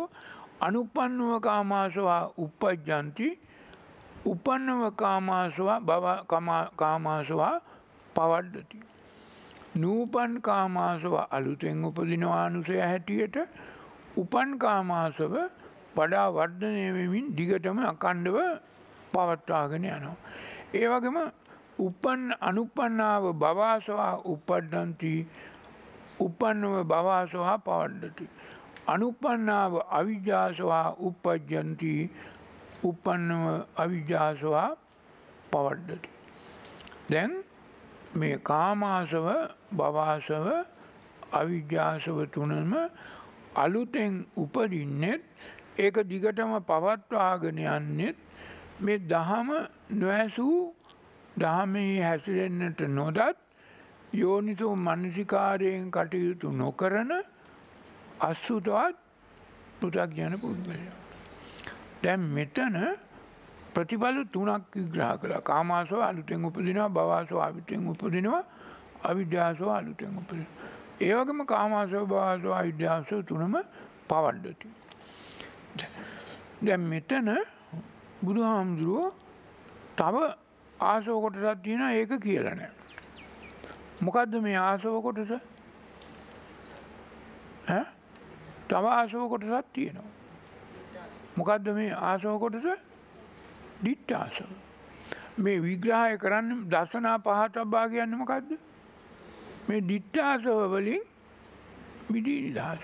අනුපන්නව කාමාසවා උපජ්ජන්ති උපන්නව කාමාසවා බව කාමාසවා පවඩ්ඩති. නූපන් කාමාසව අලුතෙන් උපදිනවානුසය හැටියට උපන් කාමාසව වඩා වර්ධනය වෙමින් දිගටම අකණ්ඩව පවත්වාගෙන යනවා. ඒ වගේම උපන් අනුපන්නාව බවාසවා උපඩ්ඩන්ති උපන්නව බවාසවා පවඩ්ඩති. අනුපන්නාව අවිජ්‍යාසවා උපජ්ජන්ති උපන්නව අවිජ්‍යාසවා පවඩ්ඩති. දැන් මේ කාමාසව බවාසව අවිජ්‍යාසව තුනම අලුතෙන් උපදින්නෙත් ඒක දිගටම පවත්වාගෙන යන්නෙත් මේ දහම නොහැසූ දහමෙහි හැසිරෙන්න්නට නොදත් යෝනිසෝ මනසිකාරයෙන් කටයුතු නොකරන අස්සුතවත් පුතක් යන පුද්ගලය. දැන් මෙතන ප්‍රතිබල තුනක් විග්‍රහ කළ කාමාසව අලුතෙන් උපදිනවා බවාසෝ අවිතෙන් උපදිනවා අවිද්‍යාසෝ අලුතෙන් උපදින. ඒවගේම කාමාසව භාසෝ අවිද්‍යාසෝ තුනම පවඩ්ඩති. දැන් මෙතන බුදු හාමුදුරුවෝ තව ආසව කොටසක් තියෙන ඒක කියලා නෑ. මොකද්ද මේ ආසව කොටස? ඈ? තව ආසව කොටසක් තියෙනවා. මොකද්ද මේ ආසව කොටස? දිට්ඨාසව. මේ විග්‍රහය කරන්න දසනා පහතබ්බා කියන්නේ මොකද්ද? මේ දිට්ඨාසව වලින් මිදී නිදහස.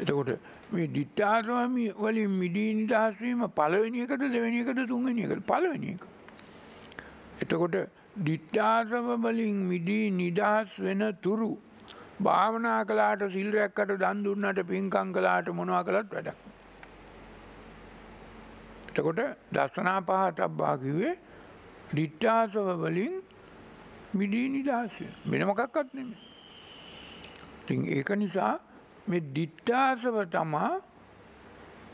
එතකොට මේ දිට්ඨාසව වලින් මිදී නිදහස් වීම පළවෙනි එකට දෙවෙනි එකට තුන්වෙනි එකට පළවෙනි එක. එතකොට දිට්ඨාසව වලින් මිදී නිදහස් වෙන තුරු භාවනා කළාට සිල් රැක්කට දන් දුන්නට පින්කම් කළාට මොනවා කළත් වැඩක්. එතකොට දර්ශනා පහතබ්බා කිව්වේ දිට්ඨාසව වලින් මිදී නිදහස් වෙන මොකක්වත් නෙමෙයි. ඉතින් ඒක නිසා මේ දිට්ඨාසව තමා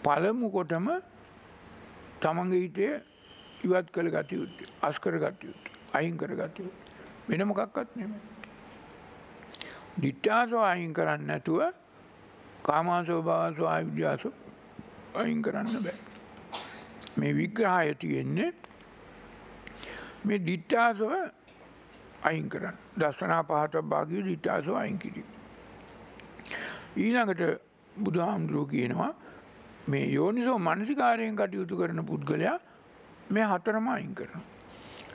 පළමු කොටම තමන්ගේ හිතේ ඉවත් කළ ගත යුත්තේ අස්කර ගත යුත්තේ අයින් කර ගත යුත්තේ වෙන මොකක්වත් නෙමෙයි. දිට්ඨාසෝ අයින් කරන්න නැතුව කාමාසෝ භාවසෝ ආවිද්‍යාසෝ අයින් කරන්න බෑ. මේ විග්‍රහය තියෙන්නේ මේ දිට්ඨාසව අයින් කරන්න. දර්ශනා පහත භාගී දිට්ඨාසව අයින් කිරීම. ඊළඟට බුදුහාමුදුරුවෝ කියනවා මේ යෝනිසෝ මනසිකාරයෙන් කටයුතු කරන පුද්ගලයා මේ හතරම අයින් කරනවා.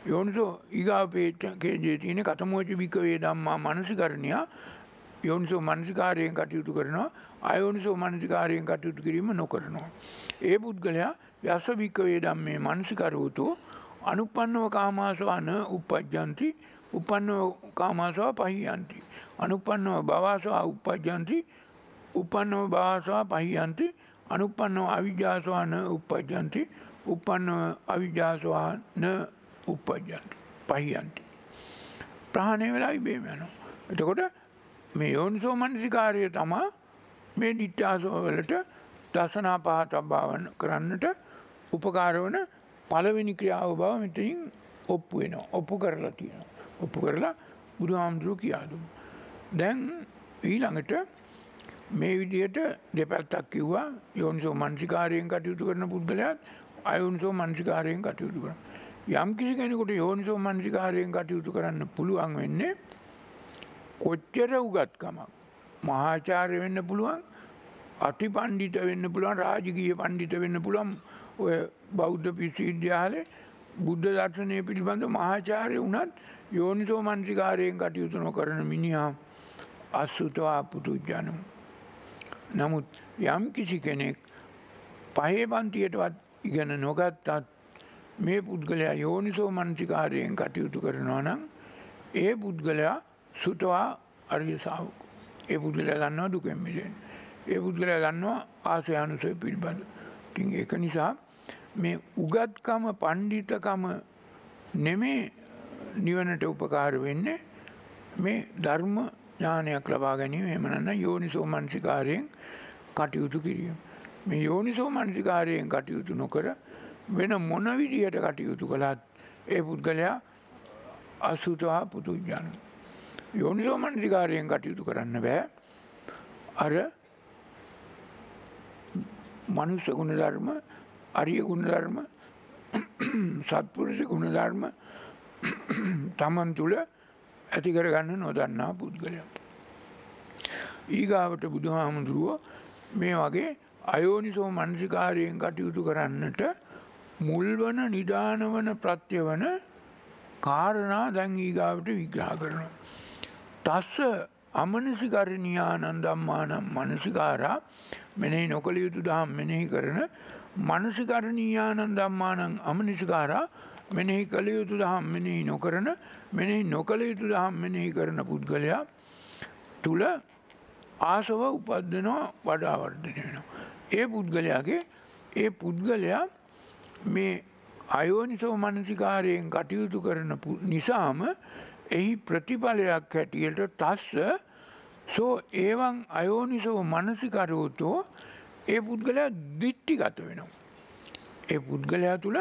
යෝනිසෝ ඊගාපේටකේජේ තියෙන කතමෝච භිකවේ දම්මා මනසිකරණයා යෝනිසෝ මනසිකාරයෙන් කටයුතු කරනවා අයෝනිසෝ මනසිකාරයෙන් කටයුතු කිරීම නොකරනවා. ඒ පුද්ගලයා යස්ස භිකවේ දම්මේ මනසිකරවතු අනුපන්නව කාමාසවන උපජ්ජන්ති උපන්නව කාමාසවා පහියන්ති. අනුපන්නව බවාසවා උපජ්ජන්ති උපන්නව භාසවා පහියන්ති අනුපන්නව අවිජාසවාන උපජ්ජන්ති උපන්නව අවිජාසවාන උපජ්ජන්ති පහියන්ති. ප්‍රහණය වෙලා ඉබේම යනවා. එතකොට මේ යෝනිසෝ මනසිකාරය තමා මේ දිට්ඨාසවලට දසනා පහතබ්භාවන කරන්නට උපකාරවන පළවෙනි ක්‍රියාව බව මෙතනින් ඔප්පු වෙනවා. ඔප්පු කරලා තියෙනවා. ඔප්පු කරලා බුදුහාමුදුරුවෝ කියා දුන්නා. දැන් ඊළඟට මේ විදිහට දෙපැත්තක් කිව්වා යෝනිසෝ මනසිකාරයෙන් කටයුතු කරන පුද්ගලයාත් අයෝනිසෝ මනසිකාරයෙන් කටයුතු කරන. යම් කිසි කෙනෙකුට යෝනිසෝ මනසිකාරයෙන් කටයුතු කරන්න පුළුවන් වෙන්නේ කොච්චර උගත්කමක් මහාචාර්ය වෙන්න පුළුවන් අති පණ්ඩිත වෙන්න පුළුවන් රාජකීය පණ්ඩිත වෙන්න පුළුවන් ඔය බෞද්ධ විශ්වවිද්‍යාලේ බුද්ධ දර්ශනය පිළිබඳ මහාචාර්ය වුණත් යෝනිසෝ මනසිකාරයෙන් කටයුතු නොකරන මිනිහා අසුතවා පුදුජනු. නමුත් යම් කිසි කෙනෙක් පහේ පන්තියටවත් ඉගෙන නොගත්තත් මේ පුද්ගලයා යෝනිසෝ මනසිකාරයෙන් කටයුතු කරනවා නම් ඒ පුද්ගලයා සුතවා අරිය සාවක. ඒ පුද්ගලයා දන්නවා දුකෙන් මිදෙන්න. ඒ පුද්ගලයා දන්නවා ආසයානුසය පිළිබඳ. ඉතින් ඒක නිසා මේ උගත්කම පණ්ඩිතකම නෙමේ නිවනට උපකාර වෙන්නේ මේ ධර්ම ඥානයක් ලබා ගැනීම එමනන්න යෝනිසෝ මනසිකාරයෙන් කටයුතු කිරීම. මේ යෝනිසෝ මනසිකාරයෙන් කටයුතු නොකර වෙන මොන විදියට කටයුතු කළත් ඒ පුද්ගලයා අසුතවා පුතුජාන. යෝනිසෝ මනසිකාරයෙන් කටයුතු කරන්න බෑ අර මනුස්ස ගුණ ධර්ම අරිය ගුණ ධර්ම සත්පුරුෂ ගුණ ධර්ම තමන් තුළ ඇති කරගන්න නොදන්නා පුද්ගලය. ඊගාවට බුදුහාමුදුරුවෝ මේ වගේ අයෝනිසෝ මනසිකාරයෙන් කටයුතු කරන්නට මුල්වන නිධානවන ප්‍රත්‍ය වන කාරණා දැන් ඊගාවට විග්‍රහ කරනවා. තස්ස අමනසිකරණයානන්දම්මානම් මනසිකාරා මෙනෙහි නොකළ යුතු දහම් මෙනෙහි කරන මනසිකරණීයානන්දම්මානං අමනිසිකාරා මෙනෙහි කළ යුතු දහම් මෙනෙහි නොකරන මෙනෙහි නොකළ යුතු දහම් මෙනෙහි කරන පුද්ගලයා තුළ ආසව උපද්දනවා වඩාවර්ධනය වෙනවා. ඒ පුද්ගලයාගේ ඒ පුද්ගලයා මේ අයෝනිසෝ මනසිකාරයෙන් කටයුතු කරන නිසාම එහි ප්‍රතිඵලයක් හැටියට තස්ස සෝ ඒවන් අයෝනිසෝ මනසිකරෝතෝ ඒ පුද්ගලයා දිට්ටිගත වෙනවා. ඒ පුද්ගලයා තුළ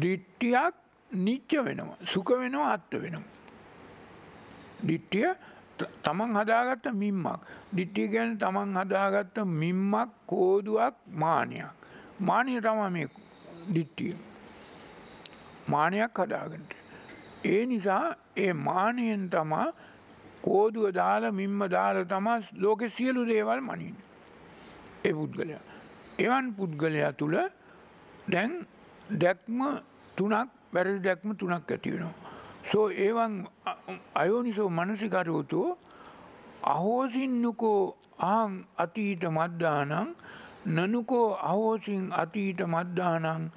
දිට්ටියක් නිච්ච වෙනවා සුක වෙනවා අත්ත වෙනවා. දිට්ටිය තමන් හදාගත්ත මිම්මක්. දිට්ටිය ගැන තමන් හදාගත්ත මිම්මක් කෝදුවක් මානයක්. මානය තමා මේ දිට්ටිය. මානයක් හදාගට. ඒ නිසා ඒ මානයෙන් තමා කෝදුව දාල මිම්ම දාල තමා ලෝකෙ සියලු දේවල් මනින්. ඒ පුද්ගලයා. එවන් පුද්ගලයා තුළ දැන් දැක්ම තුනක් වැරදි දැක්ම තුනක් ඇති වෙනවා. සෝ ඒවන් අයෝනිසෝ මනසිකරයෝතු අහෝසින්නකෝ ආං අතීත මද්දානං නනුකෝ අහෝසින් අතීත මද්දානං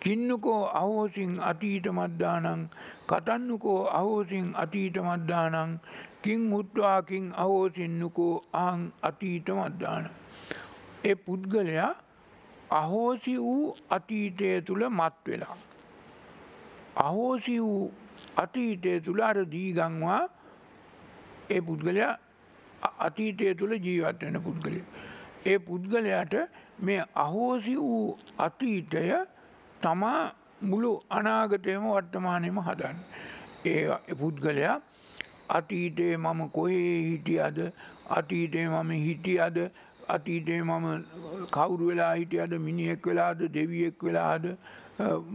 කින්නකෝ අහෝසින් අතීත මද්දානං කතන්නකෝ අහෝසින් අතීත මද්දානං කින් හුත්වාකින් අහෝසින්නකෝ ආං අතීත මද්දානං ඒ පුද්ගලයා අහෝසි වූ අතීතය තුළ මත් වෙලා. අහෝසි වූ අතීතය තුළ අර දීගංවා ඒ පුද්ගලයා අතීතය තුළ ජීවත් වෙන පුද්ගලය. ඒ පුද්ගලයාට මේ අහෝසි වූ අතීතය තමා මුළු අනාගතයම වර්තමානයම හදන්න. ඒ පුද්ගලයා අතීතයේ මම කොහේ හිටියද අතීතයේ මම හිටියද අතීතයේ මම කවුරු වෙලා හිටියද මිනිහෙක් වෙලාද දෙවියෙක් වෙලාද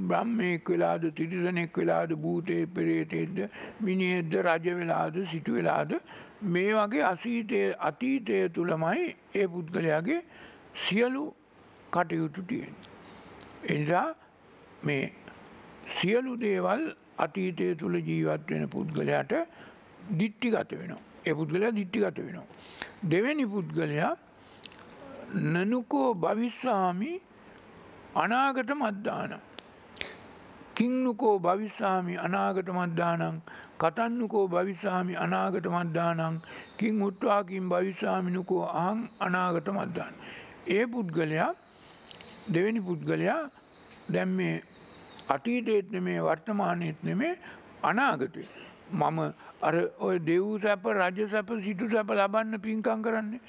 බ්‍රහ්මයෙක් වෙලාද තිරිසනෙක් වෙලාද භූතේ පෙරේතෙද්ද මිනිහෙක්ද රජ වෙලාද සිටු වෙලාද මේ වගේ අසීතය අතීතය තුළමයි ඒ පුද්ගලයාගේ සියලු කටයුතු තියෙන. එනිසා මේ සියලු දේවල් අතීතය තුළ ජීවත් වෙන පුද්ගලයාට දිට්ටිගත වෙනවා. ඒ පුද්ගලයා දිට්ටිගත වෙනවා. දෙවැනි පුද්ගලයා නනුකෝ භවිස්සාමි අනාගත මද්දාන. කින්නුකෝ භවිස්සාමි අනාගත මද්දානං කතන්නුකෝ භවිස්සාමි අනාගත මද්දානං කින් උත්වාකින් භවිස්සාමිනුකෝ අහං අනාගත මද්දාන. ඒ පුද්ගලයා දෙවැනි පුද්ගලයා දැම් මේ අතීතයත් නෙමේ වර්තමානයත් නෙමේ අනාගතය. මම අර ඔය දෙව් සැප රජ සැප සිටු සැප ලබන්න පින්කං කරන්නේ.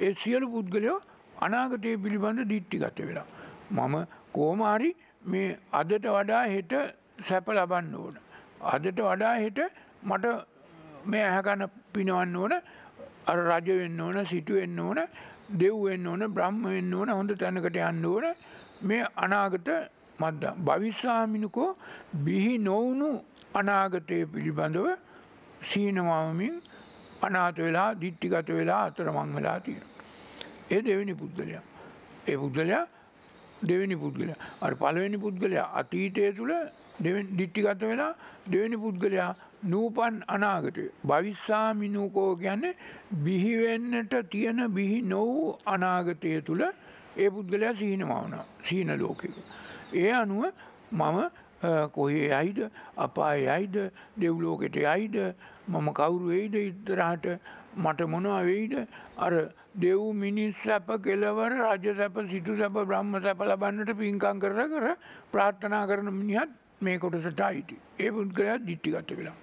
ඒ සියලු පුද්ගලයෝ අනාගතය පිළිබඳ දිට්ටි ගත වෙලා. මම කෝමාරි මේ අදට වඩා හෙට සැප ලබන්න ඕන. අදට වඩා හෙට මට මේ ඇහැකන පිනවන්න ඕන අර රජ වෙන්න ඕන සිටුවෙන්න ඕන දෙව්වෙන්න ඕන බ්‍රහ්ම වෙන්න ඕන හොඳ තැනකට යන්න ඕන මේ අනාගත මද්ද භවිස්සාමිනකෝ බිහි නොවුණු අනාගතය පිළිබඳව සීනමවමින් අනාත වෙලා දිට්ටිගත වෙලා අතර මං වෙලා තියෙන. ඒ දෙවෙනි පුද්ගලයා. ඒ පුද්ගලයා දෙවෙනි පුද්ගලයා. අර පළවෙනි පුද්ගලයා අතීතය තුළ දිට්ටිගත වෙලා දෙවෙනි පුද්ගලයා නූපන් අනාගතය. භවිස්සාමිනූකෝ ගැන්නේ බිහිවෙන්නට තියෙන බිහි නොවූ අනාගතය තුළ ඒ පුද්ගලයා සීනමවන සීන ලෝකෙක. ඒ අනුව මම කොහේ යයිද අපා යයිද දෙව්ලෝකෙට යයිද මම කවුරු වෙයිද ඉතරහට මට මොනවා වෙයිද අර දෙව් මිනිස් සැප කෙලවර රජ සැප සිටු සැප බ්‍රහ්ම සැප ලබන්නට පින්කං කර කර ප්‍රාර්ථනා කරන මිනිහත් මේ කොටසට අයිති. ඒ පුද්ගලයාත් දිට්ටිගත වෙලා.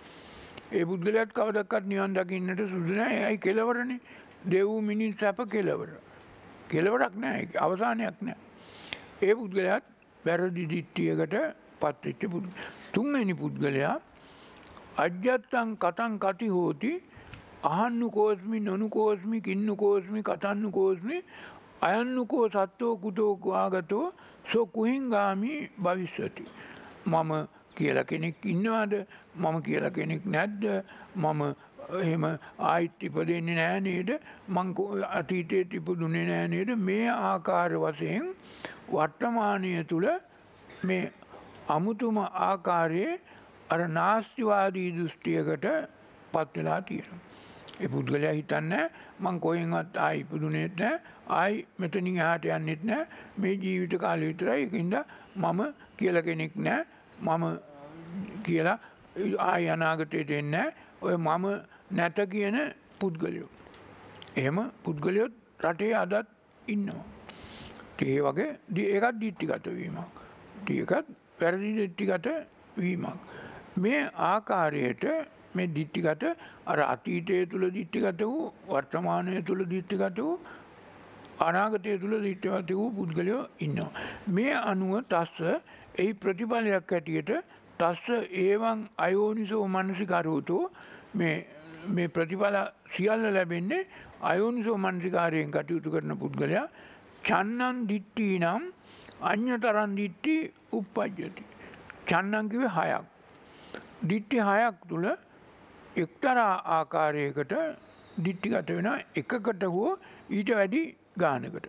ඒ පුද්ගලයාත් කවදක්වත් නිවන් දකින්නට සුදු නෑ. එයි කෙලවරනේ. දෙව් මිනිස් සැප කෙලවර. කෙලවරක් නෑ. අවසානයක් නෑ. ඒ පුද්ගලයාත් වැරදි දිට්ටියකට පත්වෙච්ච පුද්ගලයා. තුන්වෙනි පුද්ගලයා අජ්‍යත්තං කතං කති හෝති අහන්නු කෝස්මි නොනු කෝස්මි කින්නු කෝස්මි කතන්නු කෝස්මි අයන්නුකෝ සත්තෝ කුතෝ ආගතෝ සෝ කුහිංගාමි භවිස්සති. මම කියල කෙනෙක් ඉන්නවාද මම කියල කෙනෙක් නැද්ද මම එහෙම ආයිත් ඉපදෙන්නේ නෑ නේද මං අතීතයට ඉපදුනේ නෑ නේද මේ ආකාර වශයෙන් වර්තමානය තුළ මේ අමුතුම ආකාරයේ අර නාස්තිවාදී දෘෂ්ටියකට පත්වෙලා තියෙන. ඒ පුද්ගලයා හිතන්න මං කොහෙන්වත් ආයි ඉපදුනේත් නෑ ආයි මෙතනින් එහාට යන්නෙත් නෑ මේ ජීවිත කාලය විතරයි ඒකින්ද මම කියලා කෙනෙක් නෑ මම කියලා ආයි අනාගතයට එන්නේ ඔය මම නැත කියන පුද්ගලයෝ. එහෙම පුද්ගලයොත් රටේ අදත් ඉන්නවා. ඒ වගේ ඒකත් දිට්ටිගත වීමක්. ඒකත් පැරදි දිට්ටිගත වීමක්. මේ ආකාරයට මේ දිට්ටිගත අර අතීතය තුළ දිට්ටිගත වූ වර්තමානය තුළ දිට්ටිගත වූ අනාගතය තුළ දිට්ටවත වූ පුද්ගලයෝ ඉන්නවා. මේ අනුව තස්ස එහි ප්‍රතිඵලයක් ඇටියට තස්ස ඒවන් අයෝනිසෝ මනසිකරුවතු මේ ප්‍රතිඵල සියල්ල ලැබෙන්නේ අයෝනිසෝ මන්සිකාරයෙන් කටයුතු කරන පුද්ගලයා චන්නන් දිට්ටී නම් අ්‍ය තරන් දිට්ටි උප්පජ්ජති. චන්නංකිව හයක්. දිට්ටි හයක් තුළ එක්තරා ආකාරයකට දිට්ටිගත වෙන එකකට හෝ ඊට වැඩි ගානකට.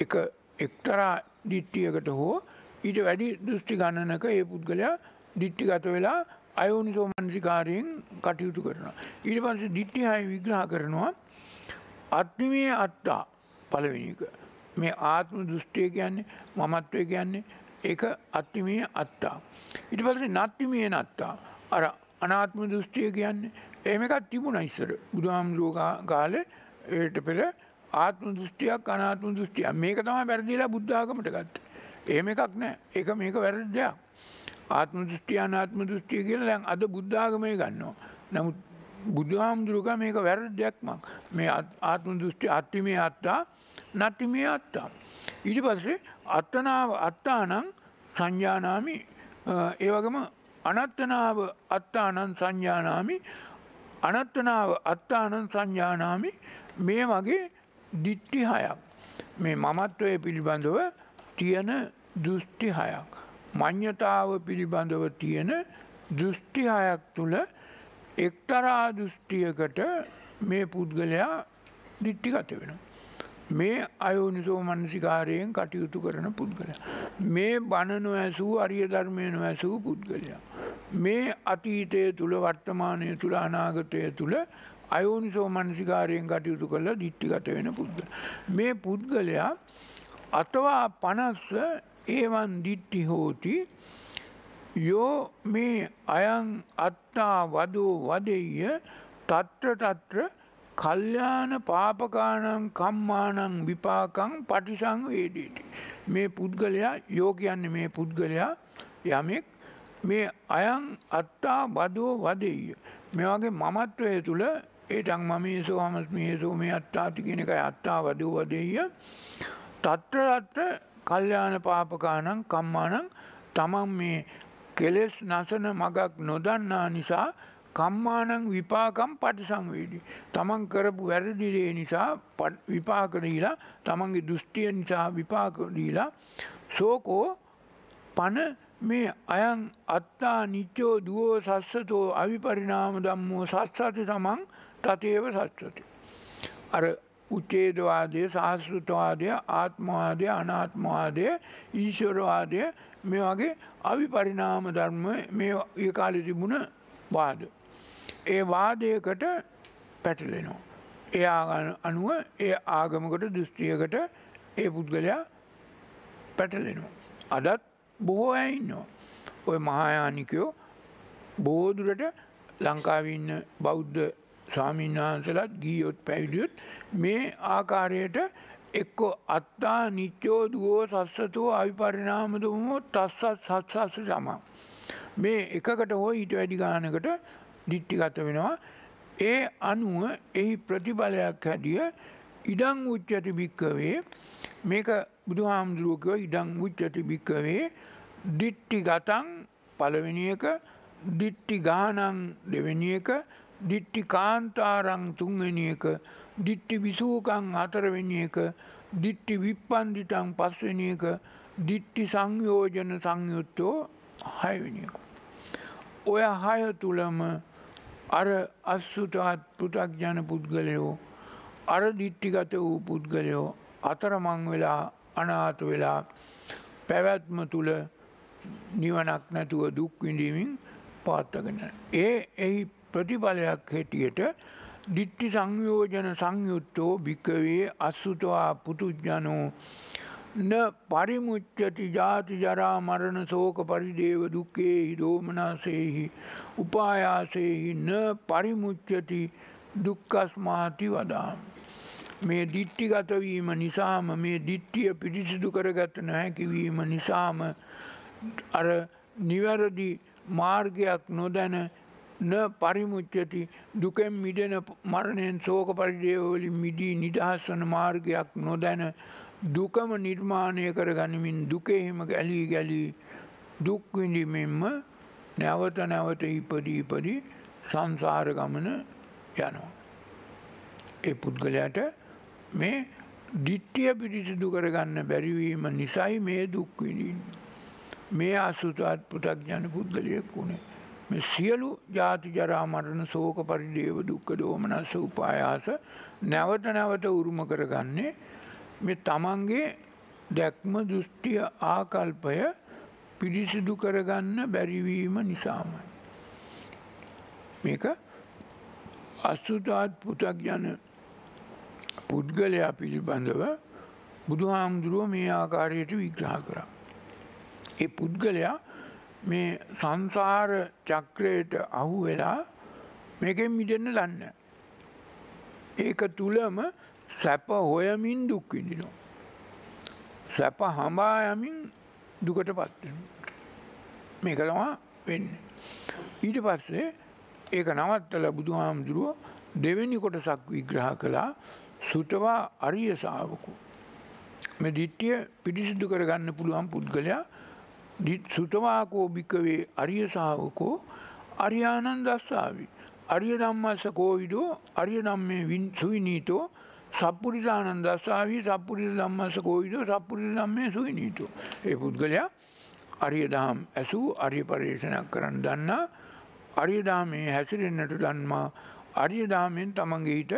එක එක්තරා දිට්ටියකට හෝ ඊට වැඩි දෘෂ්ටි ගණනක ඒ පුද්ගලයා දිට්ටිගත වෙලා අයෝනිසෝ මනසිකාරයෙන් කටයුතු කරනවා. ඊට පස්සේ දිට්ටි හය විග්‍රහ කරනවා අත්නිමේ අත්තා පළවෙනි එක. මේ ආත්ම දෘෂ්ටිය කියන්නේ මමත්වය කියන්නේ ඒක අත්තිමේ අත්තා. ඊට පස්සේ නත්තිමේ නත්තා. අර අනාත්ම දෘෂ්ටිය කියන්නේ එහෙම එකක් තිබුණා ඉස්සර. බුදුහාමුදුරුවෝ කාලේ ඒට පෙර ආත්ම දෘෂ්ටියක් අනාත්ම දෘෂ්ටියක්. මේක තමයි වැරදිලා බුද්ධ ආගමට ගත්තේ. එහෙම එකක් නෑ. ඒක මේක වැරදි දෙයක්. ආත්ම දෘෂ්ටිය අනාත්ම දෘෂ්ටිය කියලා දැන් අද බුද්ධ ආගමේ ගන්නවා. නමුත් බුදුහාමුදුරුවෝ මේක වැරදි දෙයක් මං. මේ ආත්ම දෘෂ්ටි අත්තිමේ අත්තා නත්තිමේ අත්තා. ඊට පස්සේ අත්තනාව අත්තානං සංඥානාමි ඒ වගේම අනත්තනාව අත්තානන් සංඥානාමි අනත්තනාව අත්තානන් සංඥානාමි මේ වගේ දිට්ටි හයක් මේ මමත්වය පිළිබඳව තියෙන දෘෂ්ටි හයක් මඤ්‍යතාව පිළිබඳව තියෙන දෘෂ්ටි හයක් තුළ එක්තරා දෘෂ්ටියකට මේ පුද්ගලයා දිට්ටිගත වෙනවා. මේ අයෝනිසෝ මනසිකාරයෙන් කටයුතු කරන පුද්ගලයා. මේ බණ නොඇසූ අරිය ධර්මය නොඇසූ පුද්ගලයා. මේ අතීතය තුළ වර්තමානය තුළ අනාගතය තුළ අයෝනිසෝ මනසිකාරයෙන් කටයුතු කළ දිට්ටිගත වෙන පුද්ගල. මේ පුද්ගලයා අතවා පනස්ස ඒවන් දිට්ටි හෝති යෝ මේ අයං අත්තා වදෝ වදෙය තත්ත්‍ර තත්ත්‍ර කල්්‍යාන පාපකානං කම්මානං විපාකං පටිසං වේදීටි. මේ පුද්ගලයා යෝකයන්න මේ පුද්ගලයා යමෙක් මේ අයං අත්තා බදෝ වදෙය. මෙවාගේ මමත්වය තුළ ඒටං මමේසෝ හමස්මේසෝ මේ අත්තාති කෙනෙක අත්තා වදෝ වදෙය. තත්ත්‍රත්‍ර කල්්‍යාන පාපකානං කම්මානං තමන් මේ කෙලෙස් නසන මගක් නොදන්නා නිසා කම්මානං විපාකම් පටිසංවේදී. තමන් කරපු වැරදිදේ නිසා විපාක දීලා තමන්ගේ දෘෂ්ටිය නිසා විපාක දීලා සෝකෝ පන මේ අයන් අත්තා නිච්චෝ දුවෝ සස්සතෝ අවිපරිනාම දම්මෝ සත්සති සමං තතේව සත්සති. අර උච්චේදවාදය සහස්ෘතවාදය ආත්මවාදය අනාත්මවාදය ඊශ්වරවාදය මේ වගේ අවිපරිනාම ධර්ම මේ ඒ කාලෙ තිබුණ වාද. ඒ වාදයකට පැටලෙනවා. ඒ අනුව ඒ ආගමකට දෘෂ්ටියකට ඒ පුද්ගලයා පැටලෙනවා. අදත් බොහෝ අය ඉන්නවා. ඔය මහායානිකයෝ බෝදුරට ලංකාවන්න බෞද්ධ ස්වාමීන් වහන්සලත් ගීයොත් පැවිදියොත් මේ ආකාරයට එක්කො අත්තා නිච්චෝ දුවෝ සස්සතුව අවිපරිනාමදමෝ තස්සත් සත්සස්ස සමා. මේ එකකට හෝ ඊට වැඩි ගානකට දිට්ටිගත වෙනවා. ඒ අනුව එහි ප්‍රතිඵලයක් හැදිය ඉඩං උච්චති භික්කවේ මේක බුදු හාමුදුරුවකව ඉඩං උච්චති භික්කවේ දිට්ටි ගතන් පළවෙනි එක දිට්ටි ගානං දෙවෙනි එක දිට්ටි කාන්තාරං තුන්වෙනි එක දිට්ටි විසූකං හතරවෙනි එක දිට්ටි විප්පන්දිටං පස්වෙනි එක දිට්ටි සංයෝජන සංයුත්තෝ හයවෙනි එක. ඔය හය තුළම අර අස්සුතත් පෘතක්ජන පුද්ගලයෝ අර දිට්ටිගත වූ පුද්ගලයෝ අතරමං වෙලා අනාත වෙලා පැවැත්ම තුළ නිවනක් නැතුව දුක්විඳීමින් පාත්තගෙන. ඒ එහි ප්‍රතිඵලයක් හැටියට දිට්ටි සංයෝජන සංයුත්තෝ භික්කවේ අස්සුතවා පුතුජ්ජනෝ න පරිමුච්චති ජාති ජරා මරණ සෝක පරිදේව දුක්කේහි දෝමනාසේහි උපායාසේහි න පරිමුච්චති දුක්කස්මාති වදාම්. මේ දිට්ටිගතවීම නිසාම මේ දිට්ටිය පිරිසිදු කරගත නොහැකිවීම නිසාම අර නිවැරදි මාර්ගයක් නොදැන න පරිමුච්චති දුකෙන් මිඩෙන මරණයෙන් සෝක පරිදේවලින් මිඩී නිදහස් වන මාර්ගයක් නොදැන දුකම නිර්මාණය කර ගනිමින් දුකෙහිම ගැලී ගැලී දුක්විඳිමෙන්ම නැවත නැවත ඉපදී ඉපදී සංසාර ගමන යනවා. ඒ පුද්ගලයට මේ දිට්ටිය පිරිසිදු කරගන්න බැරිවීම නිසයි මේ දුක්විඩින්. මේ අසුතත් පුටක් ජන පුද්ගලයෙක් වුණේ. මේ සියලු ජාති ජරා මරණ සෝක පරිදේව දුක්ක දෝමනස්ස උපායාස නැවත නැවත උරුම කරගන්නේ මේ තමන්ගේ දැක්ම දෘෂ්ටිය ආකල්පය පිරිසිදු කරගන්න බැරිවීම නිසාමයි. මේක අස්සුතාත් පුතක් යන පුද්ගලයා පිළිබඳව බුදු හාමුදුරුව මේ ආකාරයට විග්‍රහ කරා. ඒ පුද්ගලයා මේ සංසාර චක්‍රයට අහු වෙලා මේකෙන් මිදන්න දන්න. ඒක තුළම සැප හොයමින් දුක්විඳිනවා. සැප හඹා යමින් දුකට පත්වෙන. මේක තමා වෙන්න. ඊට පස්සේ ඒක නවත්තල බුදු හාමුදුරුව දෙවැනි කොටසක් විග්‍රහ කළා සුටවා අරිය සාාවකු. මෙ දිට්ටිය පිටිසිදු කරගන්න පුළුවන් පුද්ගලයා සුතවාකෝ භික්කවේ අරිය සාාවකෝ අරියානන් දස්සාවි. අරිය දම්මස්ස කෝවිඩෝ අරිය දම්මේ වින් සුවිනීතෝ සප්පුරිසානන් දස්සාවී සප්පුරිස දම්මස්ස කෝවිඩෝ සප්පුරිස දම්මේ සුවිනීතෝ. ඒ පුද්ගලයා අරිය දහම් ඇසූ අරිය පර්යේෂණයක් කරන්න දන්නා. අරියදාමේ හැසිරෙන්න්නට දන්මා. අරියදාමෙන් තමන්ගේ හිට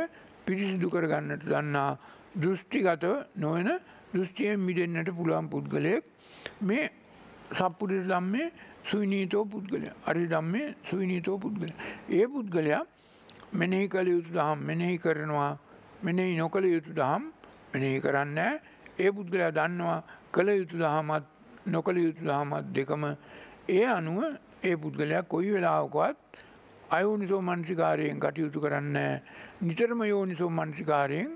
පිරිසිදු කරගන්නට දන්නා. දෘෂ්ටිගත නොවන දෘෂ්ටියෙන් මිඩෙන්න්නට පුළුවන් පුද්ගලයෙක් මේ සප්පුරිට දම්මේ සුවිනීතෝ පුද්ගලය. අරි දම්මේ සුවිනීතෝ පුද්ගල. ඒ පුද්ගලයා මෙනෙහි කළ යුතු දහම් මෙනෙහි කරනවා. මෙනෙහි නොකළ යුතු දහම් මෙනෙහි කරන්න ඒ පුද්ගලයා දන්නවා කළ යුතු දහමත් නොකළ යුතු දහමත් දෙකම ඒ අනුව ඒ පුද්ගලයා කොයි වෙලාවකවත් අයෝනිසෝ මනසිකාරයෙන් කටයුතු කරන්න නිතරම යෝනිසෝ මනසිකාරයෙන්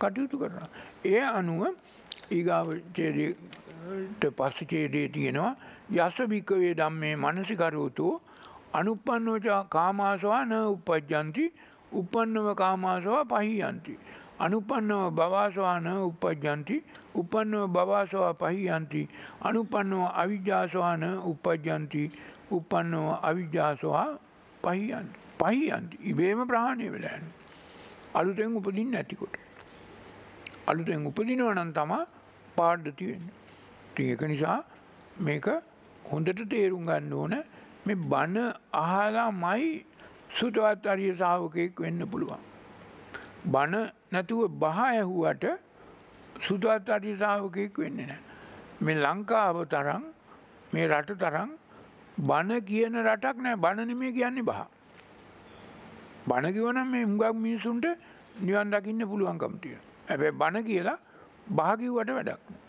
කටයුතු කරන. ඒ අනුව ඊගාවචේදට පස්සචේදේ තියෙනවා යස භික්කවේ දම්මේ මනසිකරයුතු අනුපන්නෝච කාමාසවා න උපජ්ජන්ති උපන්නව කාමාසවා පහියන්ති. අනුපන්නව බවාසවාන උපජ්ජන්ති උපන්නව බවාසවා පහියන්ති අනුපන්නව අවිජ්ජාසවාන උපජ්ජන්ති උපන්නව අවිජ්ජාසවා පහියන්ට පහියන්ට ඉබේම ප්‍රහණය වෙලාන්න. අලුතෙන් උපදින් නැතිකොට. අලුතෙන් උපදිනවනන් තමා පාඩ්ඩතිවෙන්න. ඒක නිසා මේක හොඳට තේරුම් ගන්න ඕන මේ බණ අහලා මයි සුතවත් අරිය ශාවකයෙක් වෙන්න පුළුවන්. බණ නැතුව බහ ඇහුවට සුතවත් අරිය ශාවකයෙක් වෙන්නේ නැහැ. මේ ලංකාව තරම් මේ රට තරම් බණ කියන රටක් නෑ බණ නෙමේ කියන්නේ බහ. බණ කිව්වනම් මේ හුඟක් මිනිසුන්ට නිවන් දකින්න පුළුවන්කම තියෙනවා. හැබැයි බණ කියලා බහ කිව්වට වැඩක් නෑ.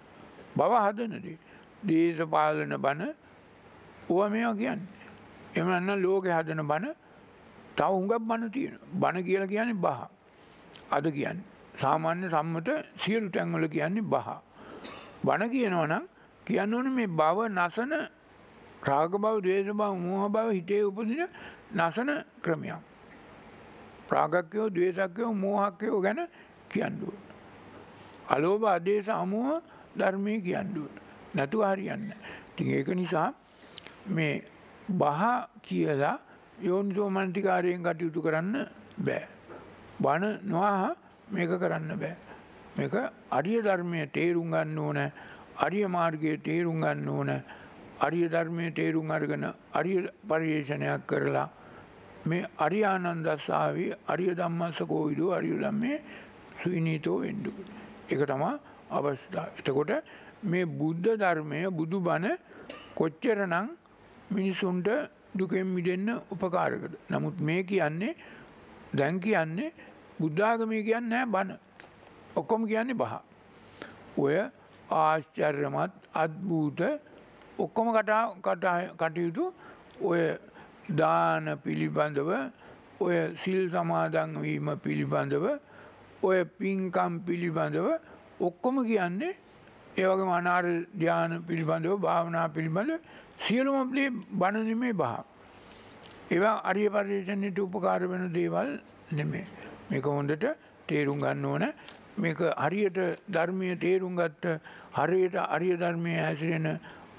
බව හදනදී දේශපාලන බණ ඕවා මේවා කියන්නේ. එහෙම නැත්නම් ලෝකේ හදන බණ තව හුඟක් බණ තියෙනවා. බණ කියලා කියන්නේ බහ. අද කියන්නේ සාමාන්‍ය සම්මත සියලු තැන්වල කියන්නේ බහ. බණ කියනවා නම් කියන්න ඕනේ මේ බව නසන රාග බව, ද්වේෂ බව, මෝහ බව හිතේ උපදින නසන ක්‍රමයක්. රාගක්කයෝ, ද්වේෂක්කයෝ, මෝහක්කයෝ ගැන කියන්න ඕනේ. අලෝභ, ආදේශ, අමෝහ ධර්මයේ කියන්න ඕනේ. නැතුව හරියන්නේ නැහැ. ඉතින් ඒක නිසා මේ බහ කියලා යෝනිසෝ මනතිකාරයෙන් කටයුතු කරන්න බෑ. බණ නොහා මේක කරන්න බෑ. මේක අරිය ධර්මය තේරුම් ගන්න ඕන අරිය මාර්ගයේ තේරුම් ගන්න ඕන අරිය ධර්මය තේරුම් අරගෙන අරිය පරිේෂණයක් කරලා මේ අරියානන්දස්සාවී අරිය ධම්මස්ස කෝවිදෝ අරිය ධම්මේ සුවිනීතෝ වෙන්ඩු. එක තමා අවස්ථා. එතකොට මේ බුද්ධ ධර්මය බුදු බණ කොච්චරනං මිනිසුන්ට දුකෙන් මිඩෙන්න උපකාරකද. නමුත් මේ කියන්නේ දැන් කියන්නේ බුද්ධාගමය කියන්න නෑ බණ ඔක්කොම කියන්නේ බහ. ඔය ආශ්චර්යමත් අත්භූත ඔක්කොම කටයුතු ඔය දාන පිළිබඳව ඔය සිල් සමාදන්වීම පිළිබඳව ඔය පින්කම් පිළිබඳව ඔක්කොම කියන්නේ ඒවගේ මනාර ධ්‍යාන පිළිබඳව භාවනා පිළිබඳ සියලුම බණනෙමේ බහ. ඒවා අරිය පර්යේෂණයට උපකාර වෙන දේවල් නෙමේ. මේක හොඳට තේරුම් ගන්න ඕන මේක හරියට ධර්මය තේරුම් ගත්ත හරියට අරිය ධර්මය හැසිරෙන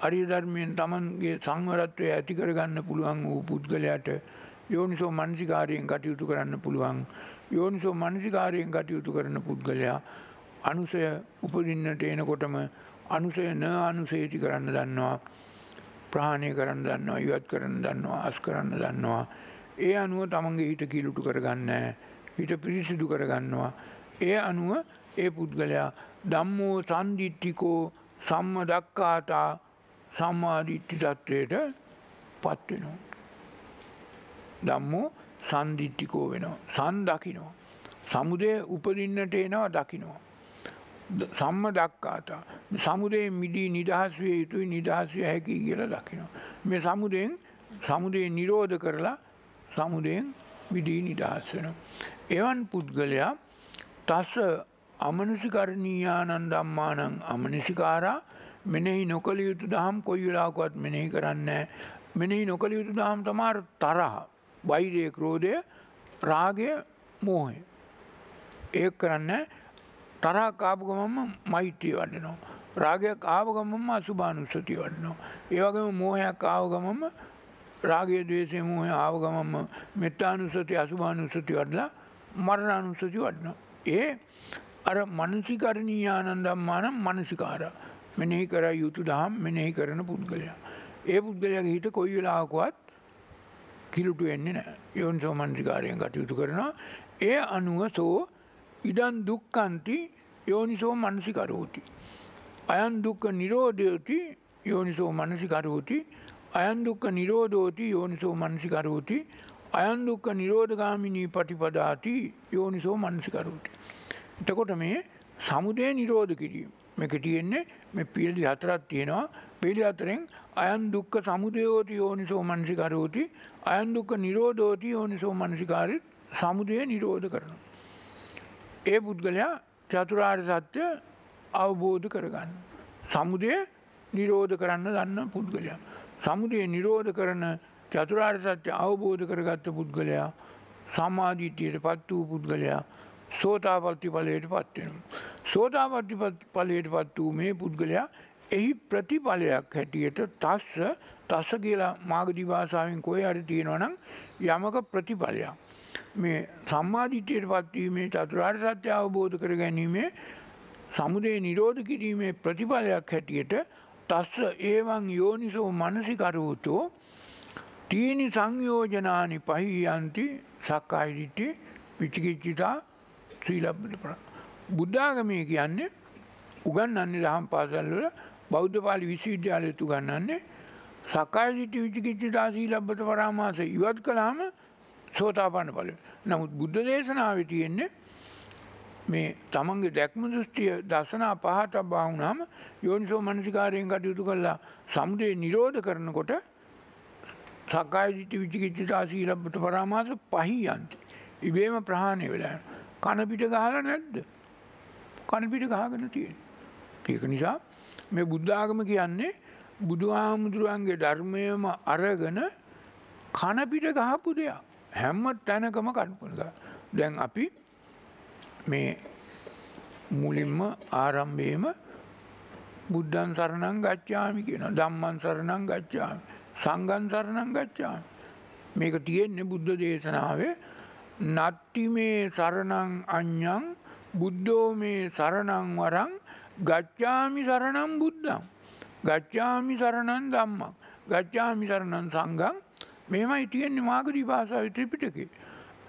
අරිය ධර්මයෙන් තමන්ගේ සංවරත්වය ඇති කරගන්න පුළුවන් වූ පුද්ගලයාට යෝනිසෝ මනසිකාරයෙන් කටයුතු කරන්න පුළුවන් යෝනිසෝ මනසිකාරයෙන් කටයුතු කරන පුද්ගලයා අනුසය උපදින්නට එනකොටම අනුසය න අනුසේති කරන්න දන්නවා ප්‍රහාණය කරන්න දන්නවා ඉවත් කරන්න දන්නවා අස් කරන්න දන්නවා ඒ අනුව තමන්ගේ හිත කිලුටු කරගන්න හිත පිරිසිදු කරගන්නවා ඒ අනුව ඒ පුද්ගලයා ධම්මෝ සන්දිිට්ටිකෝ සම්ම දක්කාතා සම්මාධිට්ටි තත්වයට පත්වෙනවා. ධම්මෝ සන්දිිට්ටිකෝ වෙනවා. සන් දකිනවා. සමුදය උපදින්නට එනවා දකිනවා. සම්ම දක්කාතා සමුදේ මිඩී නිදහස් විය යුතුයි නිදහස් විය හැකි කියලා දකිනවා. මේ සමුදයෙන් සමුදේ නිරෝධ කරලා සමුදයෙන් මිඩී නිදහස් වෙනවා. එවන් පුද්ගලයා තස්ස අමනසිකරණීයානන් දම්මානං අමනසිකාරා මෙනෙහි නොකළ යුතු දහම් කොයි වෙලාවකවත් මෙනෙහි කරන්නේ මෙනෙහි නොකළ යුතු දහම් තමාර තරහ වෛරය ක්‍රෝධය රාගය මෝහය ඒ කරන්න තරහක් ආපු ගමන්ම මෛත්‍රිය වඩනවා. රාගයක් ආව ගමන්ම අසුභානුස්සතිය වඩනවා. ඒ වගේම මෝහයක් ආව ගමන්ම රාගය ද්වේෂය මෝහය ආව ගමන්ම මෙත්තානුස්සතිය අසුභානුස්සතිය වඩලා මරණානුස්සතිය වඩනවා. ඒ අර මනසිකරණීයානන්දම්මානම් මනසිකාර මෙනෙහි කර යුතු දහම් මෙනෙහි කරන පුද්ගලයා. ඒ පුද්ගලයාගේ හිත කොයි වෙලාවකවත් කිලුටු වෙන්නේ නැහැ. යෝනිසෝ මනසිකාරයෙන් කටයුතු කරනවා. ඒ අනුව සෝ ඉඩන් දුක්කන්ති යෝනිසෝ මනසිකරෝති. අයන් දුක්ක නිරෝධයෝති යෝනිසෝ මනසිකරෝති අයන් දුක්ක නිරෝධෝති යෝනිසෝ මනසිකරෝති අයන් දුක්ක නිරෝධගාමිනී පටිපදාති යෝනිසෝ මනසිකරෝති. එතකොට මේ සමුදය නිරෝධ කිරීම මේක තියෙන්නේ මේ පියලි හතරක් තියෙනවා පියලි හතරෙන් අයන් දුක්ක සමුදයෝති යෝනිසෝ මනසිකරෝති අයන් දුක්ක නිරෝධෝති යෝනිසෝ මනසිකාරි සමුදය නිරෝධ කරනවා. ඒ පුද්ගලයා චතුරාර්ය සත්‍ය අවබෝධ කරගන්න. සමුදය නිරෝධ කරන්න දන්න පුද්ගලයා. සමුදය නිරෝධ කරන චතුරාර්ය සත්‍ය අවබෝධ කරගත්ත පුද්ගලයා සමාධීතියට පත් වූ පුද්ගලයා සෝතාපට්ටි ඵලයට පත් වෙනවා. සෝතාපට්ටි ඵලයට පත් වූ මේ පුද්ගලයා එහි ප්‍රතිඵලයක් හැටියට තස්ස තස්ස කියලා මාගදී භාෂාවෙන් කොහේ හරි තියෙනවා නම් යමක ප්‍රතිඵලයක්. මේ සම්මාධිත්‍යයට පත්වීමේ චතුරාර් සත්‍ය අවබෝධ කර ගැනීමේ සමුදේ නිරෝධ කිරීමේ ප්‍රතිඵලයක් හැටියට තස්ස ඒවන් යෝනිසෝ මනසිකරූතෝ තීනි සංයෝජනානි පහියන්ති සක්කායිදිට්ටි විචිකිච්චිතා ශ්‍රීලබ්බට පර. බුද්ධාගමය කියන්නේ උගන්නන්නේ දහම් පාසල්වල බෞද්ධ පාලි විශ්වවිද්‍යාලයතු ගන්නන්නේ සක්කායිදිට්ටි විචිකිච්චිතා සීලබ්බත පරාමාස ඉවත් කළාම සෝතාපන්න පල. නමුත් බුද්ධ දේශනාව තියෙන්නේ මේ තමන්ගේ දැක්ම දෘෂ්ටිය දසනා පහත බාවුනාම යෝනිසෝ මනසිකාරයෙන් කටයුතු කල්ලා සමුදය නිරෝධ කරනකොට සක්කායිදිටි විචිකිච්චිතා සීලබ්බත පරාමාස පහි යන්ති. ඉබේම ප්‍රහාණය වෙලා. කනපිට ගහල නැද්ද. කනපිට ගහගෙන තියෙන. ඒක නිසා මේ බුද්ධාගම කියන්නේ බුදු හාමුදුරුවන්ගේ ධර්මයම අරගෙන කනපිට ගහපු දෙයක්. හැම්ම තැනකම කල්පනක. දැන් අපි මේ මුලින්ම ආරම්භයම බුද්ධන් සරණං ගච්ඡාමි කියන ධම්මං සරණං ගච්ඡාමි සංඝං සරණං ගච්ඡාමි මේක තියෙන්නේ බුද්ධ දේශනාවේ නත්ති මේ සරණං අඤ්ඤං බුද්ධෝ මේ සරණං වරං ගච්ඡාමි සරණං බුද්ධං ගච්ඡාමි සරණං ධම්මං ගච්ඡාමි සරණං සංඝං මෙහෙමයි තියෙන්නේ මාගදී භාෂාවේ ත්‍රිපිටකේ.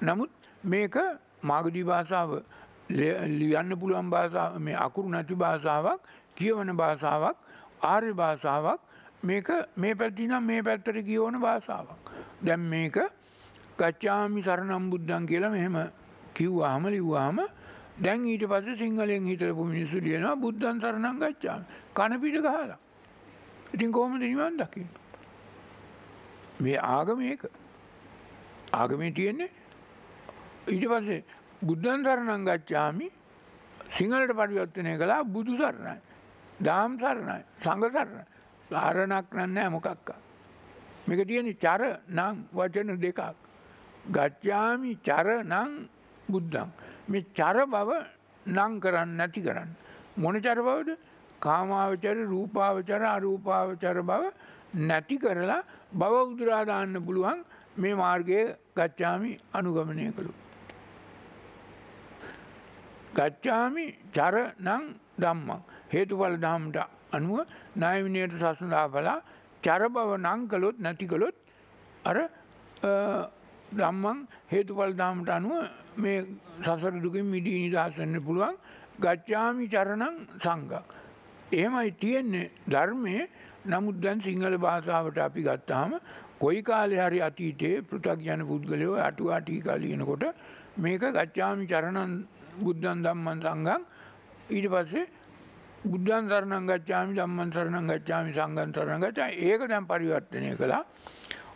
නමුත් මේක මාගදී භාෂාව ලියන්න පුළුවන් භාෂාව මේ අකුරු නැති භාෂාවක් කියවන භාෂාවක් ආර්ය භාෂාවක් මේක මේ පැත්ති නම් මේ පැත්තට කියවන භාෂාවක්. දැන් මේක ගච්ඡාමි සරණම් බුද්ධං කියලා මෙහෙම කිව්වාම ලිව්වාම දැන් ඊට පස්සේ සිංහලෙන් හිටපු මිනිස්සු ලියනවා බුද්ධං සරණං ගච්ඡාමි. කන පිට ගහලා. ඉතින් කොහොමද නිවන් දකින්නේ? මේ ආගම ඒක. ආගමේ තියෙන්නේ ඊට පස්සේ බුද්ධන් සරණං ගච්ඡාමි සිංහලට පරිවර්තනය කළා බුදු සරණයි. දාම් සරණයි. සංඝ සරණයි. සාරණක් නෑ මොකක්ක. මේක තියෙන්නේ චර නම් වචන දෙකක්. ගච්ඡාමි චර නම් බුද්ධං. මේ චර බව නම් කරන්න නැති කරන්න. මොන චර බවද? කාමාවචර රූපාවචර අරූපාවචර බව නැති කරලා බව උදුරා දාන්න පුළුවන් මේ මාර්ගය ගච්ඡාමි අනුගමනය කළු. ගච්ඡාමි චර නං ධම්මං හේතුඵල ධම්මට අනුව ණයවිනයට සසුඳා බලා චර බව නං කළොත් නැති කළොත් අර ධම්මං හේතුඵල ධම්මට අනුව මේ සසර දුකින් මිදී නිදහස් වෙන්න පුළුවන් ගච්ඡාමි චරණං සංඝං එහෙමයි තියෙන්නේ ධර්මයේ නමුත් දැන් සිංහල භාෂාවට අපි ගත්තාම කොයි කාලේ හරි අතීතයේ පෘථග්ජන පුද්ගලයෝ අටුවා ටීකා ලියනකොට මේක ගච්ඡාමි චරණං බුද්ධන් ධම්මන් සංඝං. ඊට පස්සේ බුද්ධන් සරණං ගච්ඡාමි ධම්මං සරණං ගච්ඡාමි සංඝං සරණං ගච්ඡාමි. ඒක දැන් පරිවර්තනය කළා.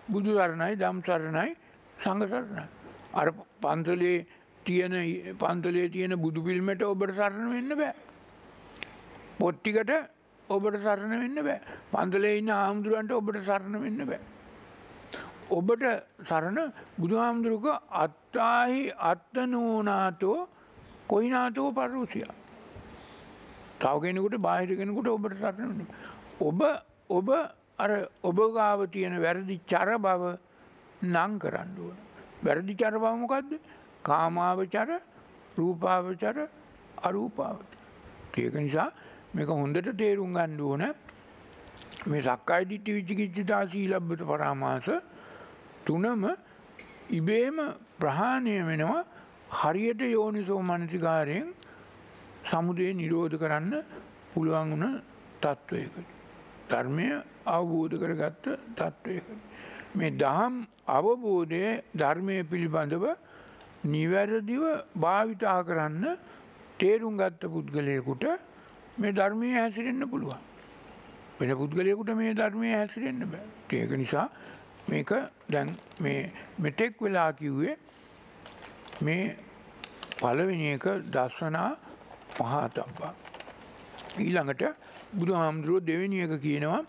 බුදු සරණයි ධම් සරණයි සංඝ සරණයි. අර පන්සලේ තියෙන පන්සලේ තියෙන බුදු පිළිමයට ඔබට සරණ වෙන්න බෑ. පොත් ටිකට ඔබට සරණ වෙන්න බෑ පන්සලේ ඉන්න ආම්දුරන්ට ඔබට සරණ වෙන්න බෑ ඔබට සරණ බුදුහාමුදුරුක අත්තාහි අත්තනෝනාතෝ කොයිනාතෝ පරුසිය. තවගෙනකුට බාහිරගෙනකුට ඔබට සටන. ඔබ ඔබ අර ඔබ ගාව තියෙන වැරදි චර බව නං කරන්නුවන. වැරදි චර බවමොකක්ද කාමාවචර රූපාවචර අරූපාවච. ඒක නිසා මේක හොඳට තේරුම් ගණ්ඩුවන මේ සක්කායිදිට්ටි විචිකිච්චිතා සීලබ්බත පරාමාස තුනම ඉබේම ප්‍රහාණය වෙනවා හරියට යෝනිසෝ මනසිකාරයෙන් සමුදය නිරෝධ කරන්න පුළුවන් වුණ තත්ත්වයකට. ධර්මය අවබෝධ කරගත්ත තත්ත්වයකට. මේ දහම් අවබෝධය ධර්මය පිළිබඳව නිවැරදිව භාවිතා කරන්න තේරුම් ගත්ත පුද්ගලයකුට මේ ධර්මය හැසිරෙන්න්න පුළුවන්. වෙන පුද්ගලයකුට මේ ධර්මය හැසිරෙන්න්න බෑ. ඒක නිසා මේක දැන් මේ මෙටෙක් වෙලා කිව්වේ මේ පළවෙනි එක දස්සනා පහතබ්බා. ඊළඟට බුදු හාමුදුරුව දෙවෙනි එක කියනවා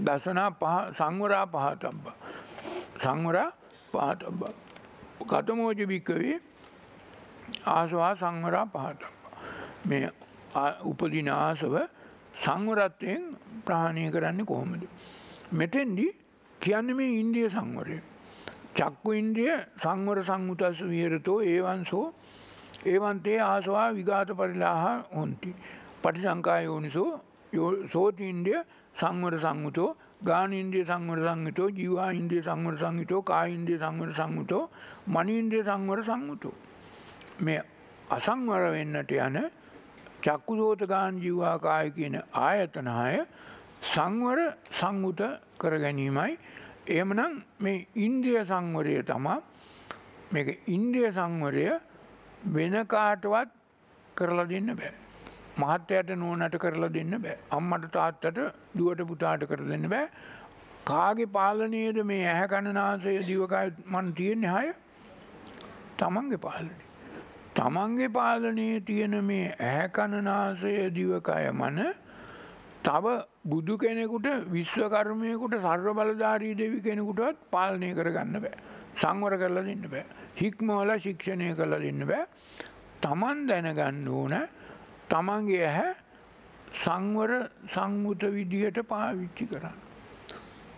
දසනා සංවරා පහතබ්බ. සංවරා පහතබ්බ. කතමෝජ භික්කවේ ආසවා සංවරා පහතබ්බ. මේ උපදින ආසව සංවරත්වයෙන් ප්‍රාණය කරන්නේ කොහොමද. මෙතෙන්දි කියන්න මේ ඉන්දිය සංවරය. චක්කු ඉන්ද්‍රිය සංවර සංයුතස් විහෙරතෝ ඒවන්සෝ ඒවන්තේ ආසවා විඝාත පරිලාහ හොන්ති. පටිසංකා යෝනිසෝ සෝති ඉන්දිය සංවර සංගුතෝ ගාන ඉන්දිය සංවර සංගතෝ ජීවා ඉන්දිය සංවර සංගිතෝ කා ඉන්දිය සංවර සංගුතෝ මනීන්ද්‍රිය සංවර සංගුතෝ මේ අසංවර වෙන්නට යන චක්කුසෝතගාන් ජීවා කාය කියන ආයතනහය සංවර සංගුත කර ගැනීමයි එහෙමනම් මේ ඉන්ද්‍රිය සංවරය තමා මේක ඉන්ද්‍රිය සංවරය වෙන කාටවත් කරලා දෙන්න බෑ. මහත්තයට නුවණට කරලා දෙන්න බෑ. අම්මට තාත්තට දුවට පුතාට කරලා දෙන්න බෑ. කාගේ පාලනයේද මේ ඇහැ කන නාසය දිවකය මන් තියෙන්නේ හය? තමන්ගේ පාලනය. තමන්ගේ පාලනයේ තියෙන මේ ඇහැ කන නාසය දිවකය මන තව බුදු කෙනෙකුට විශ්වකර්මයකුට සර්ව බලධාරී දෙවි කෙනෙකුටවත් පාලනය කරගන්න බෑ. සංවර කරලා දෙන්න බෑ. හික්මවල ශික්ෂණය කරලා දෙන්න බෑ. තමන් දැනගන්න ඕන තමන්ගේ ඇහැ සංවර සංවුත විදිහට පාවිච්චි කරන්න.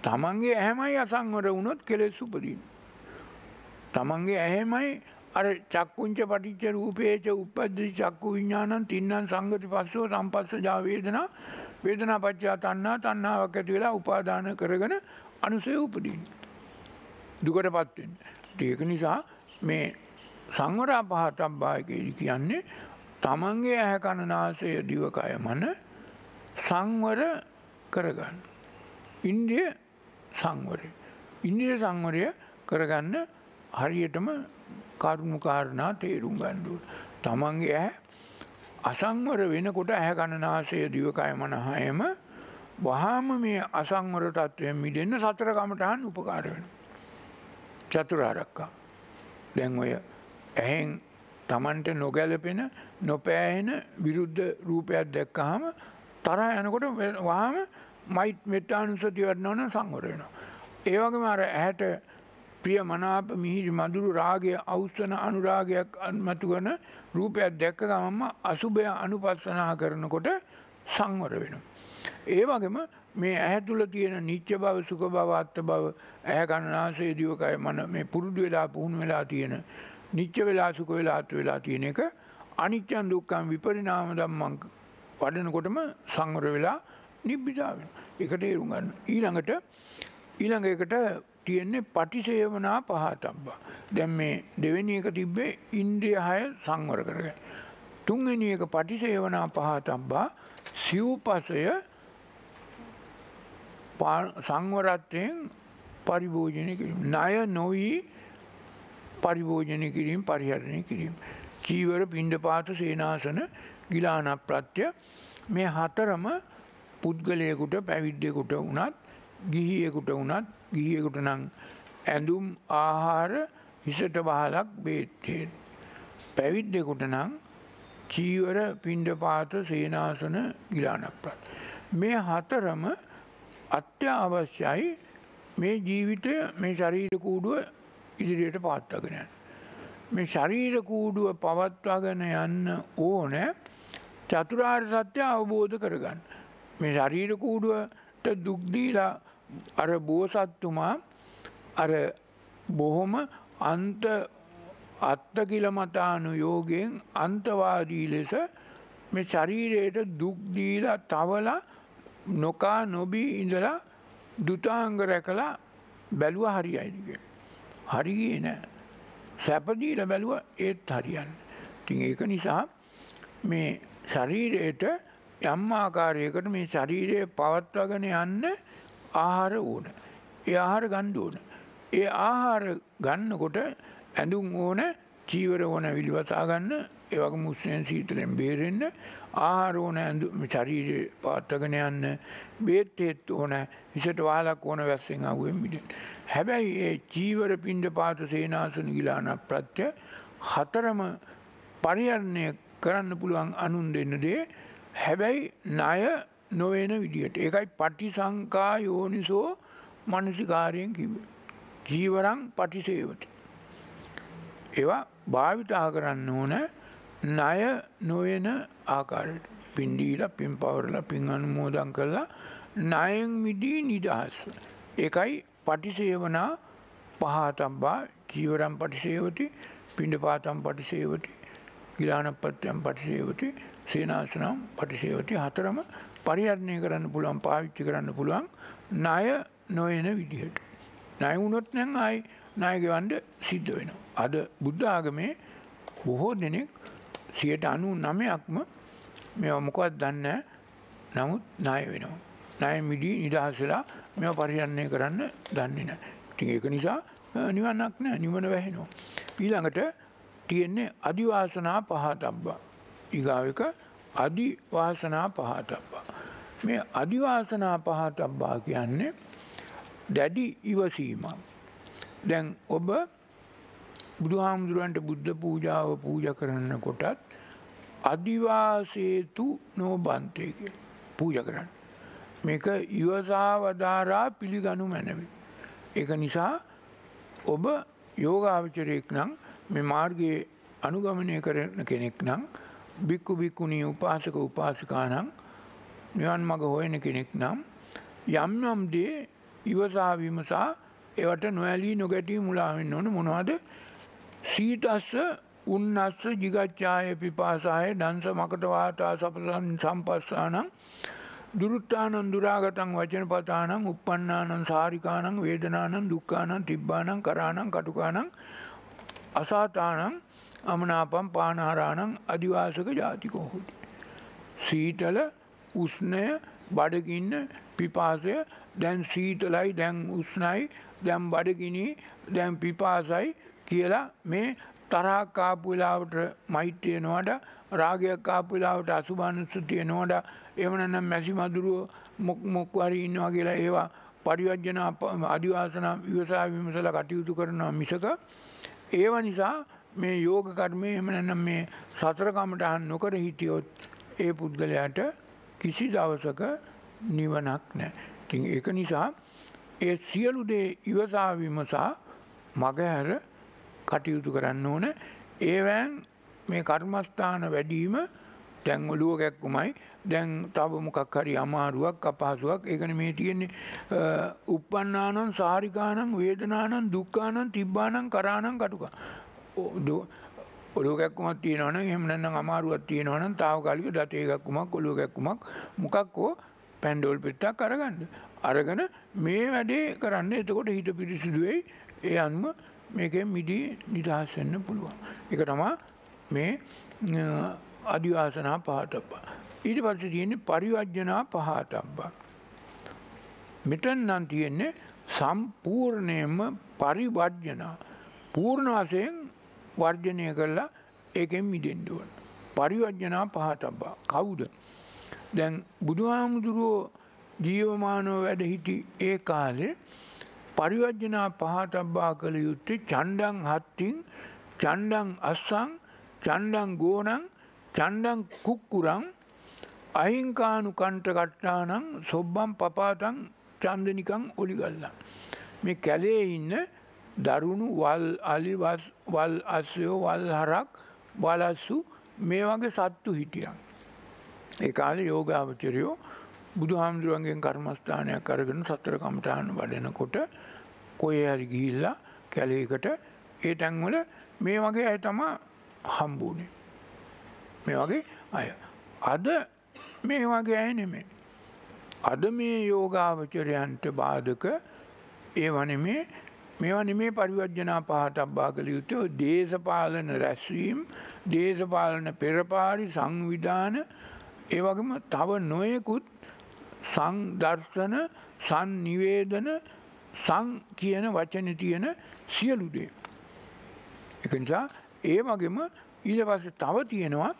තමන්ගේ ඇහැමයි අසංවර වුණොත් කෙලෙස් උපදින්. තමන්ගේ ඇහෙමයි අර චක්කුංච පටිච්ච රූපේච උපද්දි චක්කු විඥානං තින්නං සංගති පස්සෝ සම්පස්සජා වේදනා වේදනා පච්චා තණ්හා තණ්හාවක් ඇති වෙලා උපාදාන කරගෙන අනුසය උපදින්න. දුකටපත් වෙන්න. ඒක නිසා මේ සංවරා පහතබ්බායකේදී කියන්නේ තමන්ගේ ඇහැ කන නාසය දිවකය මන සංවර කරගන්න. ඉන්දිය සංවරය. ඉන්දිය සංවරය කරගන්න හරියටම කරුණු කාරණා තේරුම් ගන්නුව. තමන්ගේ ඇහැ අසංවර වෙනකොට ඇහැ කණනාසය දිවකය මනහයම වහාම මේ අසංවර තත්ත්වයෙන් මිදෙන්න සතර කමටහන් උපකාර වෙන. චතුරාරක්කා. දැන් ඔය ඇහෙන් තමන්ට නොගැලපෙන නොපෑහෙන විරුද්ධ රූපයක් දැක්කහම තරහ යනකොට වහාම මයිත් මෙට්ටානුසති වටනවන සංවරයනවා. ඒවගේම අර ඇහැට ප්‍රිය මනාප මිහිරි මදුරු රාගය අවස්සන අනුරාගයක් අන්මතු වන රූපයක් දැක්ක ගමම්ම අසුභය අනුපස්සනා කරනකොට සංවර වෙන. ඒ වගේම මේ ඇහැ තුළ තියෙන නිච්ච බව සුඛ බව අත්ත බව ඇහැ කන්නාසේ දිවකය මන මේ පුරුදු වෙලා පුහුණු වෙලා තියෙන නිච්ච වෙලා සුඛ වෙලා අත් වෙලා තියෙන එක අනිච්චන් දුක්ඛම් විපරිණාම ධම්මං වඩනකොටම සංවර වෙලා නිබ්බිදා වෙනවා. ඒක තේරුම් ගන්න. ඊළඟට ඊළඟ එකට තියෙන්නේ පටිසේවනා පහතබ්බා. දැන් මේ දෙවෙනි එක තිබ්බේ ඉන්ද්‍රිය හය සංවර කරගෙන. තුන්වෙනි එක පටිසේවනා පහතබ්බා සිව්පසය සංවරත්වයෙන් පරිභෝජනය කිරීම. ණය නොවී පරිභෝජනය කිරීම පරිහරණය කිරීම. චීවර පිණ්ඩපාත සේනාසන ගිලාන ප්‍රත්‍ය මේ හතරම පුද්ගලයකුට පැවිද්දෙකුට වුණත් ගිහියෙකුට වුණත් ගිහියෙකුට නම් ඇඳුම් ආහාර හිසට වහලක් බේත්තේ. පැවිද්දෙකුට නම් චීවර පිණ්ඩපාත සේනාසන ගිලානප්‍රත්. මේ හතරම අත්‍යවශ්‍යයි මේ ජීවිතය මේ ශරීර කූඩුව ඉදිරියට පවත්වාගෙන යන්න. මේ ශරීර කූඩුව පවත්වාගෙන යන්න ඕන චතුරාර්ය සත්‍ය අවබෝධ කරගන්න. මේ ශරීර කූඩුවට දුක් දීලා අර බෝසත්තුමා අර බොහොම අන්ත අත්තකිලමතානු යෝගයෙන් අන්තවාදී ලෙස මේ ශරීරයට දුක් දීලා තවලා නොකා නොබී ඉඳලා දුතාංග රැකලා බැලුව හරියයිදික. හරියේ නෑ. සැපදීල බැලුව ඒත් හරියන්න. තින් ඒක නිසා මේ ශරීරයට යම් ආකාරයකට මේ ශරීරය පවත්වගෙන යන්න ආහාර ඕන. ඒ ආහාර ගණ්ඩ ඕන. ඒ ආහාර ගන්නකොට ඇඳුම් ඕන චීවර ඕන විලිවසා ගන්න ඒවක මුස්ලයන් සීතලෙන් බේරෙන්න්න ආහාර ඕන ඇඳු චරීරය පාත්තගෙන යන්න බේත්තෙත් ඕන හිසට වාලක් ඕන වැස්සෙන් අගුවෙන් මිට. හැබැයි ඒ චීවර පින්ඩ පාත සේනාසන ගිලාන ප්‍රත්‍ය හතරම පරිහරණය කරන්න පුළුවන් අනුන් දෙන්න දේ හැබැයි ණය නොවෙන විදිහට ඒකයි පටි සංකා යෝනිසෝ මනසිකාරයෙන් කිව. ජීවරං පටිසේවති. ඒවා භාවිතා කරන්න ඕන ණය නොවෙන ආකාරයට පින්ඩීල පින් පවරල පින් අනුමෝදන් කරලා ණයෙන් මිදී නිදහස්. ඒකයි පටිසේවනා පහතම්බා ජීවරම් පටිසේවති පිඩ පාතම් පටිසේවති ගිලානපත්යම් පටිසේවති සේනාසනම් පටිසේවති හතරම පරිහරණය කරන්න පුළුවන් පාවිච්චි කරන්න පුළුවන් ණය නොයන විදිහට. ණය වුණොත් නම් ආයි ණය ගෙවන්න සිද්ධ වෙනවා. අද බුද්ධ ආගමේ බොහෝ දෙනෙක් 99%ක්ම මේවා මොකවත් දන්නේ නමුත් ණය වෙනවා. ණය මිදී නිදහස් වෙලා මේවා පරිහරණය කරන්න දන්නේ නැහැ. ඉතින් ඒක නිසා නිවනක් නැහැ. නිවන වැහෙනවා. ඊළඟට තියෙන්නේ අදිවාසනා පහතබ්බා. ඊගාව එක අදිවාසනා පහතබ්බා. මේ අදිවාසනා පහතබ්බා කියන්නේ දැඩි ඉවසීමක්. දැන් ඔබ බුදුහාමුදුරන්ට බුද්ධ පූජාව පූජ කරන්න කොටත් අදිවාසේතු නෝබන්තය කිය පූජ කරන්න. මේක ඉවසාවදාරා පිළිගනු මැනවි. එක නිසා ඔබ යෝගාවචරයෙක් නම් මේ මාර්ගයේ අනුගමනය කරන කෙනෙක් නම් බික්කු බික්කුණී උපාසක උපාසිකානම් නිවන් මඟ හොයන කෙනෙක් නම් යම් යම් දේ ඉවසා විමසා ඒවට නොඇලී නොගැටී මුලාවෙන්න ඕන. මොනවද? සීතස්ස උන්නස්ස ජිගච්ඡාය පිපාසාය දංශ මකටවාතා සපසන් සම්පස්සානං දුරුත්තානන් දුරාගතන් වචන පතානං උප්පන්නානන් සාරිකානං වේදනානන් දුක්ඛානං තිබ්බානං කරානං කටුකානං අසාතානං අමනාපම් පානහරානං අදිවාසක ජාතිකෝ හොති. සීතල උස්නය බඩගින්න පිපාසය දැන් සීතලයි දැන් උස්නයි දැන් බඩගිනි දැන් පිපාසයි කියලා මේ තරහක් ආපු වෙලාවට මෛත්‍රිය නොවඩ රාගයක් ආපු වෙලාවට අසුභානුස්සතිය නොවඩ එහෙම නැත්නම් මැසි මදුරුව මොක් මොක් හරි ඉන්නවා කියලා ඒවා පරිවර්ජන අදිවාසන විවසා විමසලා කටයුතු කරනවා මිසක ඒව නිසා මේ යෝග කර්මය එහෙම නැත්නම් මේ සතර කමටහන් නොකර හිටියොත් ඒ පුද්ගලයාට කිසි දවසක නිවනක් නැහැ. ඉතින් ඒක නිසා ඒ සියලු දේ ඉවසා විමසා මගහැර කටයුතු කරන්න ඕන. ඒවැන් මේ කර්මස්ථාන වැඩීම දැන් ඔලුව කැක්කුමයි දැන් තව මොකක් හරි අමාරුවක් අපහසුවක් ඒකන මේ තියෙන්නේ උපන්නානන් සාරිකානං වේදනානන් දුක්කානන් තිබ්බානං කරානං කටුක ඔලුවකැක්කුමක් තියෙනවන එහමනන්න අමාරුවත් තියෙනවන තාවකාලික දතේකක්කුමක් ඔලුවකැක්කුමක් මොකක්කෝ පැන්ඩෝල් පෙට්ටක් කරගන්න. අරගන මේ වැඩේ කරන්න එතකොට හිත පිරිසිදුවයි ඒ අන්ම මේක මිදී නිදහස්සන්න පුළුවන්. එක තමා මේ අධිවාසනා පහතබ්බා. ඊට පස්ස තියෙන්නේ පරිවර්ජනා පහතබ්බා. මෙතන් නම් තියෙන්නේ සම්පූර්ණයම පරිවර්ජනා. පූර්ණ වසයෙන් වර්ජනය කරලා ඒකෙන් මිදෙන්ඩුවන්. පරිවර්ජනා පහතබ්බා කවුද. දැන් බුදුහාමුදුරුවෝ ජීවමානෝ වැඩ හිටි ඒ කාලේ පරිවර්ජනා පහතබ්බා කළ යුත්තේ චණ්ඩං හත්තින් චණ්ඩං අස්සං චණ්ඩං ගෝනං චණ්ඩං කුක්කුරං අහිංකානු කන්ට කට්ටානං සොබ්බම් පපාතන් චන්දනිකං ඔලිගල්ලන්. මේ කැලේ ඉන්න දරුණු වල් අලි වල් අස්සයෝ වල් හරක් වලස්සු මේ වගේ සත්තු හිටියන්. ඒ කාල යෝගාවචරයෝ බුදු හාමුදුරුවන්ගෙන් කර්මස්ථානයක් අරගෙන සතර කමටහන වඩනකොට කොය හරි ගිහිල්ලා කැලේකට ඒ තැන්වල මේ වගේ අය තමා හම්බුනේ. මේ වගේ අය. අද මේ වගේ අය නෙමේ. අද මේ යෝගාවචරයන්ට බාධක ඒ වනෙමේ මේවා නෙමේ පරිවර්ජනා පහතබ්බා කළ යුත්තේ දේශපාලන රැස්වීම් දේශපාලන පෙරපාරි සංවිධාන ඒ වගේම තව නොයෙකුත් සංදර්ශන සංනිවේදන සං කියන වචන තියෙන සියලු දේ. එක නිසා ඒ වගේම ඊට පස්සේ තව තියෙනවා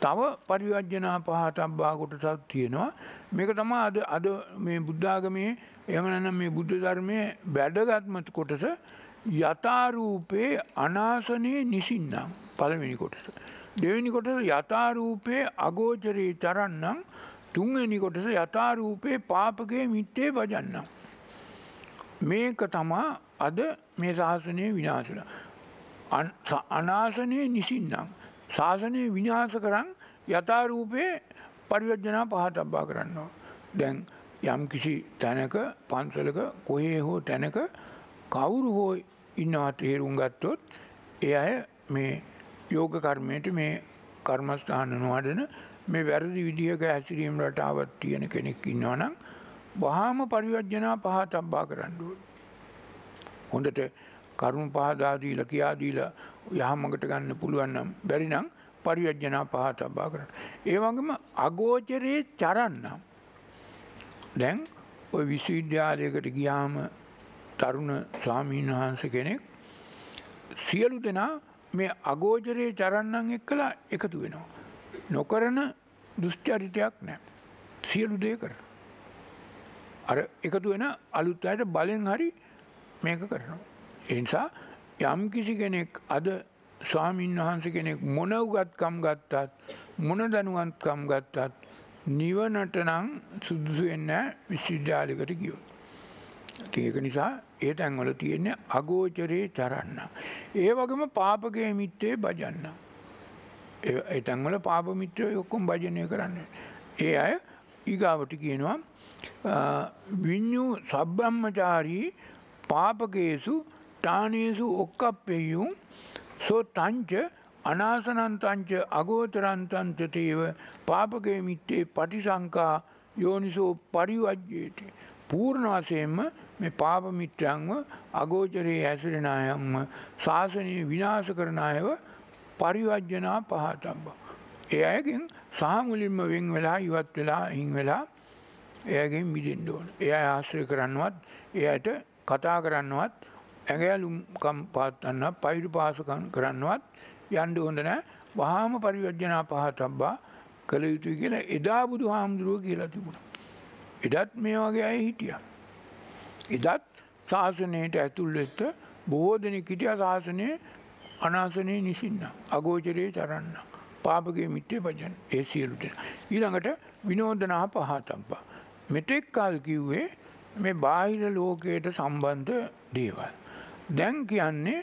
තව පරිවර්ජනා පහතබ්බා කොටසක් තියෙනවා මේක තමයි අද අද මේ බුද්ධාගමේ එහෙම නැත්නම් මේ බුද්ධ ධර්මයේ වැදගත්ම කොටස යථාරූපේ අනාසනේ නිසින්නම් පළවෙනි කොටස. දෙවෙනි කොටස යථාරූපේ අගෝචරේ චරන්නම් තුන්වෙනි කොටස යථාරූපේ පාපකේ මිත්තේ භජන්නම්. මේක තමා අද මේ ශාසනය විනාශල. අනාසනය නිසින්නම්. ශාසනය විනාශ කරන්න යථාරූපේ පරිවර්ජනා පහතබ්බා කරන්නවා. දැන් යම් කිසි තැනක පන්සලක කොහේ හෝ තැනක කවුරු හෝ ඉන්නවා තේරුම් ගත්තොත් ඒ අය මේ යෝග කර්මයට මේ කර්මස්ථාන නොවඩන මේ වැරදි විදිහක හැසිරීම් රටාවත් තියෙන කෙනෙක් ඉන්නවනම් වහාම පරිවර්ජනා පහ තබ්බා කරන්නුව. හොඳට කරුණු පහදාදීල කියාදීල යහමඟට ගන්න පුළුවන්නම් බැරිනම් පරිවර්ජනා පහ තබ්බා කරන්න. ඒවගේම අගෝචරයේ චරන්නම්. දැන් ඔය විශ්වවිද්‍යාලයකට ගියාම තරුණ ස්වාමීන් වහන්ස කෙනෙක් සියලු දෙනා මේ අගෝචරයේ චරන්නන් එක්කලා එකතු වෙනවා. නොකරන දුෂ්චරිතයක් නෑ. සියලු දේ කර. අර එකතු වෙන අලුත් අයට බලෙන් හරි මේක කරනවා. එනිසා යම් කිසි කෙනෙක් අද ස්වාමීන් වහන්ස කෙනෙක් මොන උගත්කම් ගත්තත් මොන දනුවන්ත්කම් ගත්තත් නිවනට නම් සුදුසු වෙන්න විශ්වවිද්‍යාලයකට ගියොත්. ඒක නිසා ඒ තැන්වල තියෙන්නේ අගෝචරයේ චරන්න. ඒ වගේම පාපකයේ මිත්තේ භජන්න. ඒ තැන්වල පාප මිත්‍රය ඔක්කොම භජනය කරන්න. ඒ අය ඊගාවට කියනවා විඤ්ඤු සබ්බම්මචාරී පාපකේසු ටානේසු ඔක්කප්පෙයුම් සෝ තංච අනාසනන්තංච අගෝතරන්තංච තේව පාපකේ මිත්තේ පටිසංකා යෝනිසෝ පරිවජ්ජේති. පූර්ණ වශයෙන්ම මේ පාප මිත්‍රයන්ව අගෝචරයේ හැසිරෙන අයම්ම ශාසනය විනාශ කරන අයව පරිවර්ජනා පහතබ්බ. ඒ අයගෙන් සාමුලින්ම වෙන් වෙලා ඉවත් වෙලා හින් වෙලා එයගෙන් මිදෙන්න ඕන. එය ආශ්‍රය කරන්නවත් එයට කතා කරන්නවත් ඇඟෑලුම්කම් පාත්තන්න පයිරු පාසකම් කරන්නවත් යන්ඩ හොඳ නෑ වහාම පරිවර්ජනා පහතබ්බා කළ යුතුයි කියලා එදා බුදු හාමුදුරුව කියලා තිබුණ. එදත් මේ වගේ අය හිටිය. එදත් ශාසනයට ඇතුල් වෙත්ත බොහෝ දෙනෙක් හිටිය ශාසනය අනාසනය නිසින්න අගෝචරයේ තරන්න. පාපගේ මිත්‍රය පජන් ඒ සියලුට. ඊළඟට විනෝදනා පහතම්පා. මෙතෙක් කල් කිව්වේ මේ බාහිර ලෝකයට සම්බන්ධ දේවල්. දැන් කියන්නේ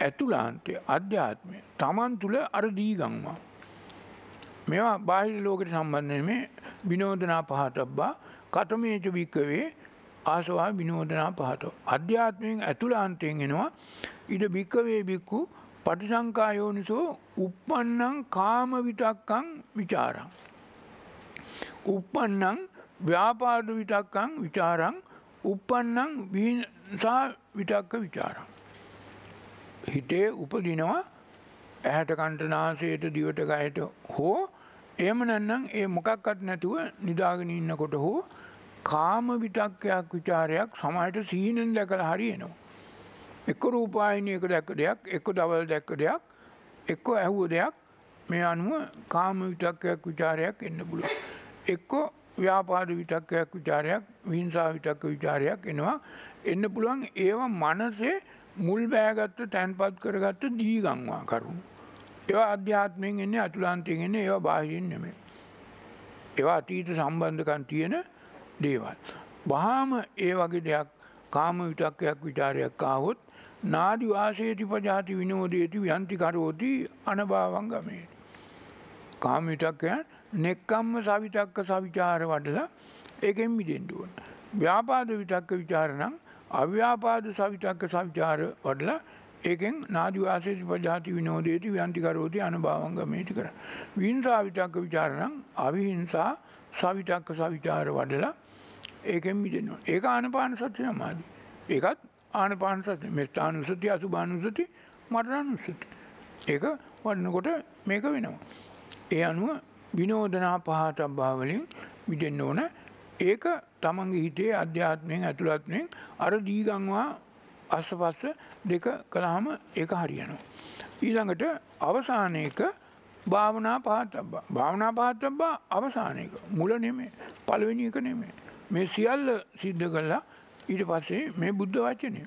ඇතුලාන්තය අධ්‍යාත්මය තමන් තුළ අර දීගංවා. මෙවා බාහිර ලෝකට සම්බන්ධය මේ විනෝදනා පහතබ්බා කතමේච භික්කවේ ආසවා විනෝදනා පහතෝ. අධ්‍යාත්මයෙන් ඇතුලාන්තයෙන් එනවා ඉඩ භික්කවේ බික්කු පටිසංකායෝනිසෝ උප්පන්නං කාම විතක්කං විචාරං. උප්පන්නං ව්‍යාපාද විතක්කං විචාරං උප්පන්නං විහිංසා විතක්ක විචාරං. හිතේ උපදිනවා ඇහැට කන්ටනාසයට දිවට ගයට හෝ එම නැන්නම් ඒ මොකක්වත් නැතුව නිදාගෙන ඉන්නකොට හෝ කාම විතක්කයක් විචාරයක් සමහට සීනෙන් දැකල හරියනවා. එක්ක රූපායිනයක දැක්ක දෙයක් එක්ක දවල් දැක්ක දෙයක් එක්ක ඇහුව දෙයක් මේ අනුව කාම විතක්කයක් විචාරයක් එන්න පුළුව. එක්කෝ ව්‍යාපාද විතක්කයක් විචාරයක් විහිංසා විතක්ක විචාරයක් එනවා එන්න පුළුවන් ඒවා මනසේ මුල් බෑගත්ත තැන්පත් කරගත්ත දීගංවා කරුණු. ඒවා අධ්‍යාත්මයෙන් එන්නේ අතුලාන්තයෙන් එන්නේ ඒවා බාහිරින් නෙමෙයි. ඒවා අතීත සම්බන්ධකම් තියෙන දේවල්. වහාම ඒ වගේ දෙයක් කාම විතක්කයක් විචාරයක් ආවොත් නාදි වාසේති පජාති විනෝදේති යන්ති කරෝති අනභාවං ගමේ. කාම විතක්කයන් නෙක්කම්ම සවිතක්ක සවිචාර වඩලා ඒකෙන් මිදෙන්න ඕන. ව්‍යාපාද විතක්ක විචාර නම් අව්‍යාපාද සවිතක්ක සවිචාර වඩලා ඒකෙන් නාදිවාසේති පජාති විනෝදේති ව්‍යන්ති කරෝති අනුභවංගමේති කර. විහිංසා විතක්ක විචාරණං අවිහිංසා සවිතක්ක සවිචාර වඩලා ඒකෙන් මිදෙනවා. ඒක ආනපාන සති සමාධි. ඒකත් ආනපාන සති මෙත්තානුසති අසුභානුසති මරණානුසති. ඒක වඩනකොට මේක වෙනවා. ඒ අනුව විනෝදනා පහතබ්බා වලින් මිදෙන්න ඕන. ඒක තමන්ගේ හිතේ අධ්‍යාත්මයෙන් ඇතුළත්යෙන් අර දීගංවා අස්සපස්ස දෙක කළාම ඒක හරියනවා. ඊළඟට අවසානයක භාවනා පහතබ්බා. භාවනා පහතබ්බා අවසානයක මුල නෙමේ පළවෙනි එක නෙමේ. මේ සියල්ල සිද්ධ කළා ඊට පස්සේ මේ බුද්ධ වචනය.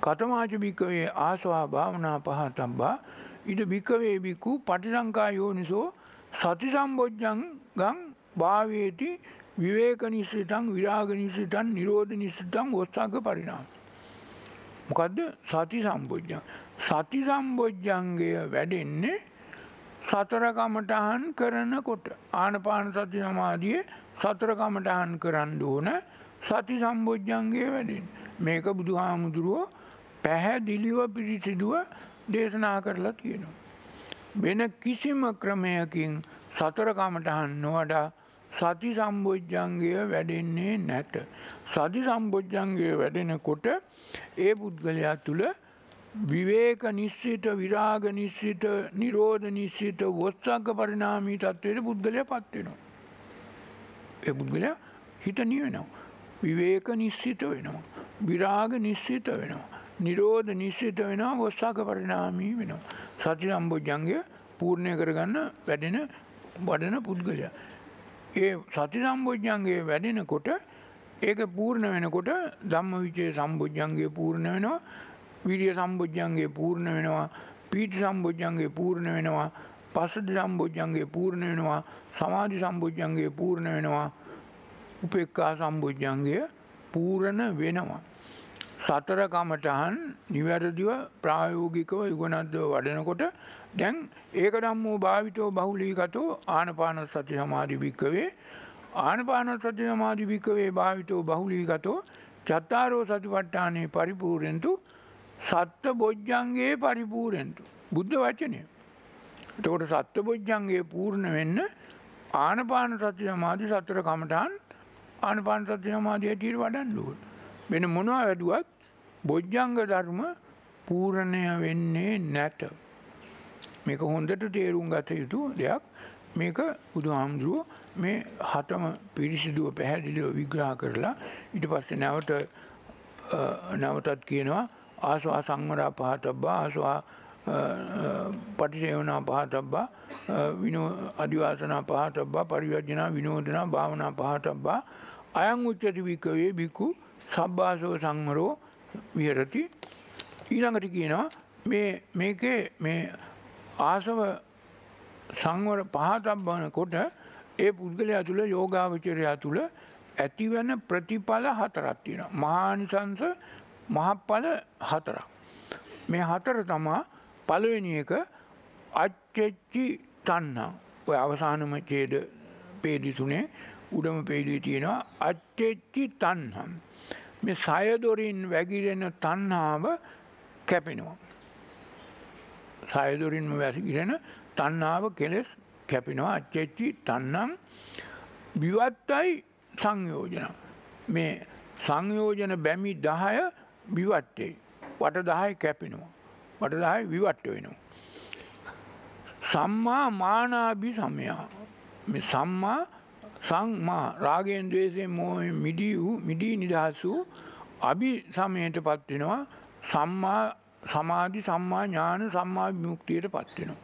කතමාච භික්කවේ ආස්වා භාවනා පහතබ්බා ඉට භික්කවේ බික්කු පටිසංකා යෝනිසෝ සති සම්බෝජ්ජන් ගං භාවේති විවේක නිසිතන් විරාග නිසිතන් නිරෝධ නිසිතන් ඔස්සාක පරිනාම. මොකදද සති සම්බෝජ්ජන්. සති සම්බෝජ්ජන්ගය වැඩෙන්නේ සතරකමටහන් කරනකොට ආනපාන සති සමාධිය සතරකමටහන් කරන්න ඕන සති සම්බෝජ්ජන්ගේ වැඩෙන්. මේක බුදු හාමුදුරුවෝ පැහැදිලිව පිරිසිදුව දේශනා කරලා තියෙනවා. වෙන කිසිම ක්‍රමයකින් සතර කමටහන් නොවඩා සති සම්බෝජ්ජන්ගය වැඩෙන්නේ නැත. සති සම්බෝජ්ජන්ගය වැඩෙනකොට ඒ පුද්ගලයා තුළ විවේක නිශ්සිත විරාග නිශ්සිත නිරෝධ නිශ්සිත වොත්සක්ග පරිනාමී තත්වයට පුද්ගලය පත්වෙනවා. එ පුද්ගලය හිත නිවෙනවා. විවේක නිශ්සිත වෙනවා. විරාග නිශ්සිත වෙනවා. නිරෝධ නිශ්සිත වෙනවා වොස්සාක පරිනාමී වෙනවා. සති සම්බෝජ්ජන්ගය පූර්ණය කරගන්න වැඩෙන වඩන පුද්ගලයා. ඒ සති සම්බෝජ්ජන්ගේ වැඩෙනකොට ඒක පූර්ණ වෙනකොට ධම්ම විචේ සම්බෝජ්ජන්ගේ පූර්ණ වෙනවා විරිය සම්බෝජ්ජන්ගේ පූර්ණ වෙනවා පීටි සම්බෝජ්ජන්ගේ පූර්ණ වෙනවා පස්සද සම්බෝජ්ජන්ගේ පූර්ණ වෙනවා සමාධි සම්බෝජ්ජන්ගේ පූර්ණ වෙනවා උපෙක්කා සම්බෝජ්ජන්ගේ පූර්ණ වෙනවා. සතර කමටහන් නිවැරදිව ප්‍රායෝගිකව යුගනද්දව වඩනකොට දැන් ඒක ධම්මෝ භාවිතෝ බහුලීගතෝ ආනපාන සති සමාධි භික්කවේ ආනපාන සති සමාධි භික්කවේ භාවිතෝ බහුලීගතෝ චත්තාරෝ සතිපට්ඨානේ පරිපූර්ණෙන්තු සත්ත බොජ්ජන්ගේ පරිපූර්ණෙන්තු බුද්ධ වචනය. එතකොට සත්ත බොජ්ජන්ගේ පූර්ණ වෙන්න ආනපාන සති සමාධි සතර කමටහන් ආනපාන සති සමාධිය හැටියට වඩන්න ඕන. වෙන මොනවා වැඩුවත් බොජ්ජංග ධර්ම පූර්ණය වෙන්නේ නැත. මේක හොඳට තේරුම් ගත යුතු දෙයක් මේක බුදු හාමුදුරුව මේ හතම පිරිසිදුව පැහැදිලිව විග්‍රහ කරලා ඉට පස්සේ නැවත නැවතත් කියනවා ආස්වා සංවරා පහතබ්බා ආස්වා පටිසේවනා පහතබ්බා විනෝ අධිවාසනා පහතබ්බා පරිවර්ජනා විනෝදනා භාවනා පහතබ්බා අයං උච්චති විකවේ බිකු සබ්බාසෝ සංවරෝ විහරති ඊළඟට කියනවා මේ මේකේ මේ ආසව සංවර පහතබ්බන කොට ඒ පුද්ගලයා තුළ යෝගාවචරයා තුළ ඇතිවන ප්‍රතිඵල හතරක් තියෙනවා. මහානිසංස මහප්ඵල හතරක්. මේ හතර තමා පළවෙනි එක අච්චෙච්චි තණ්හා. ඔය අවසානම ඡේද පේදි තුනේ උඩම පේදී තියෙනවා අච්චෙච්චි තණ්හම්. මේ සය දොරින් වැగిරෙන තණ්හාව කැපෙනවා. සයදුරින්ම වැසිකිරෙන තන්නාව කෙලෙස් කැපිනවා අච්චෙච්චි තන්නම් විවත්තයි සංයෝජන. මේ සංයෝජන බැමි දහය විවත්තේ වට දහය කැපෙනවා. වට දහය විවට්ට වෙනවා. සම්මා මානාභි සමයා මේ සම්මා සංමා රාගෙන් දවේසේ මෝ මිඩී වූ මිඩී නිදහස් වූ අභි සමයට පත්වෙනවා සම්මා සමාධි සම්මා ඥාන සම්මා විමුක්තියට පත්වෙනවා.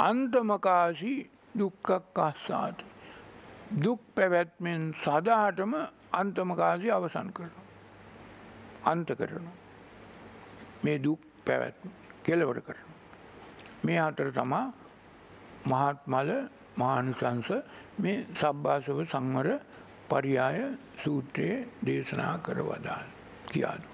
අන්තමකාසි දුක්කක් අස්සාට. දුක් පැවැත්මෙන් සදහටම අන්තමකාසි අවසන් කරන. අන්ත කරන. මේ දුක් පැවැත්ම කෙලවට කරන. මේ අතර තමා මහත්මල මානුසංස මේ සබ්භාසව සංවර පරියාය සූත්‍රයේ දේශනා කර වදාල් කියාදු.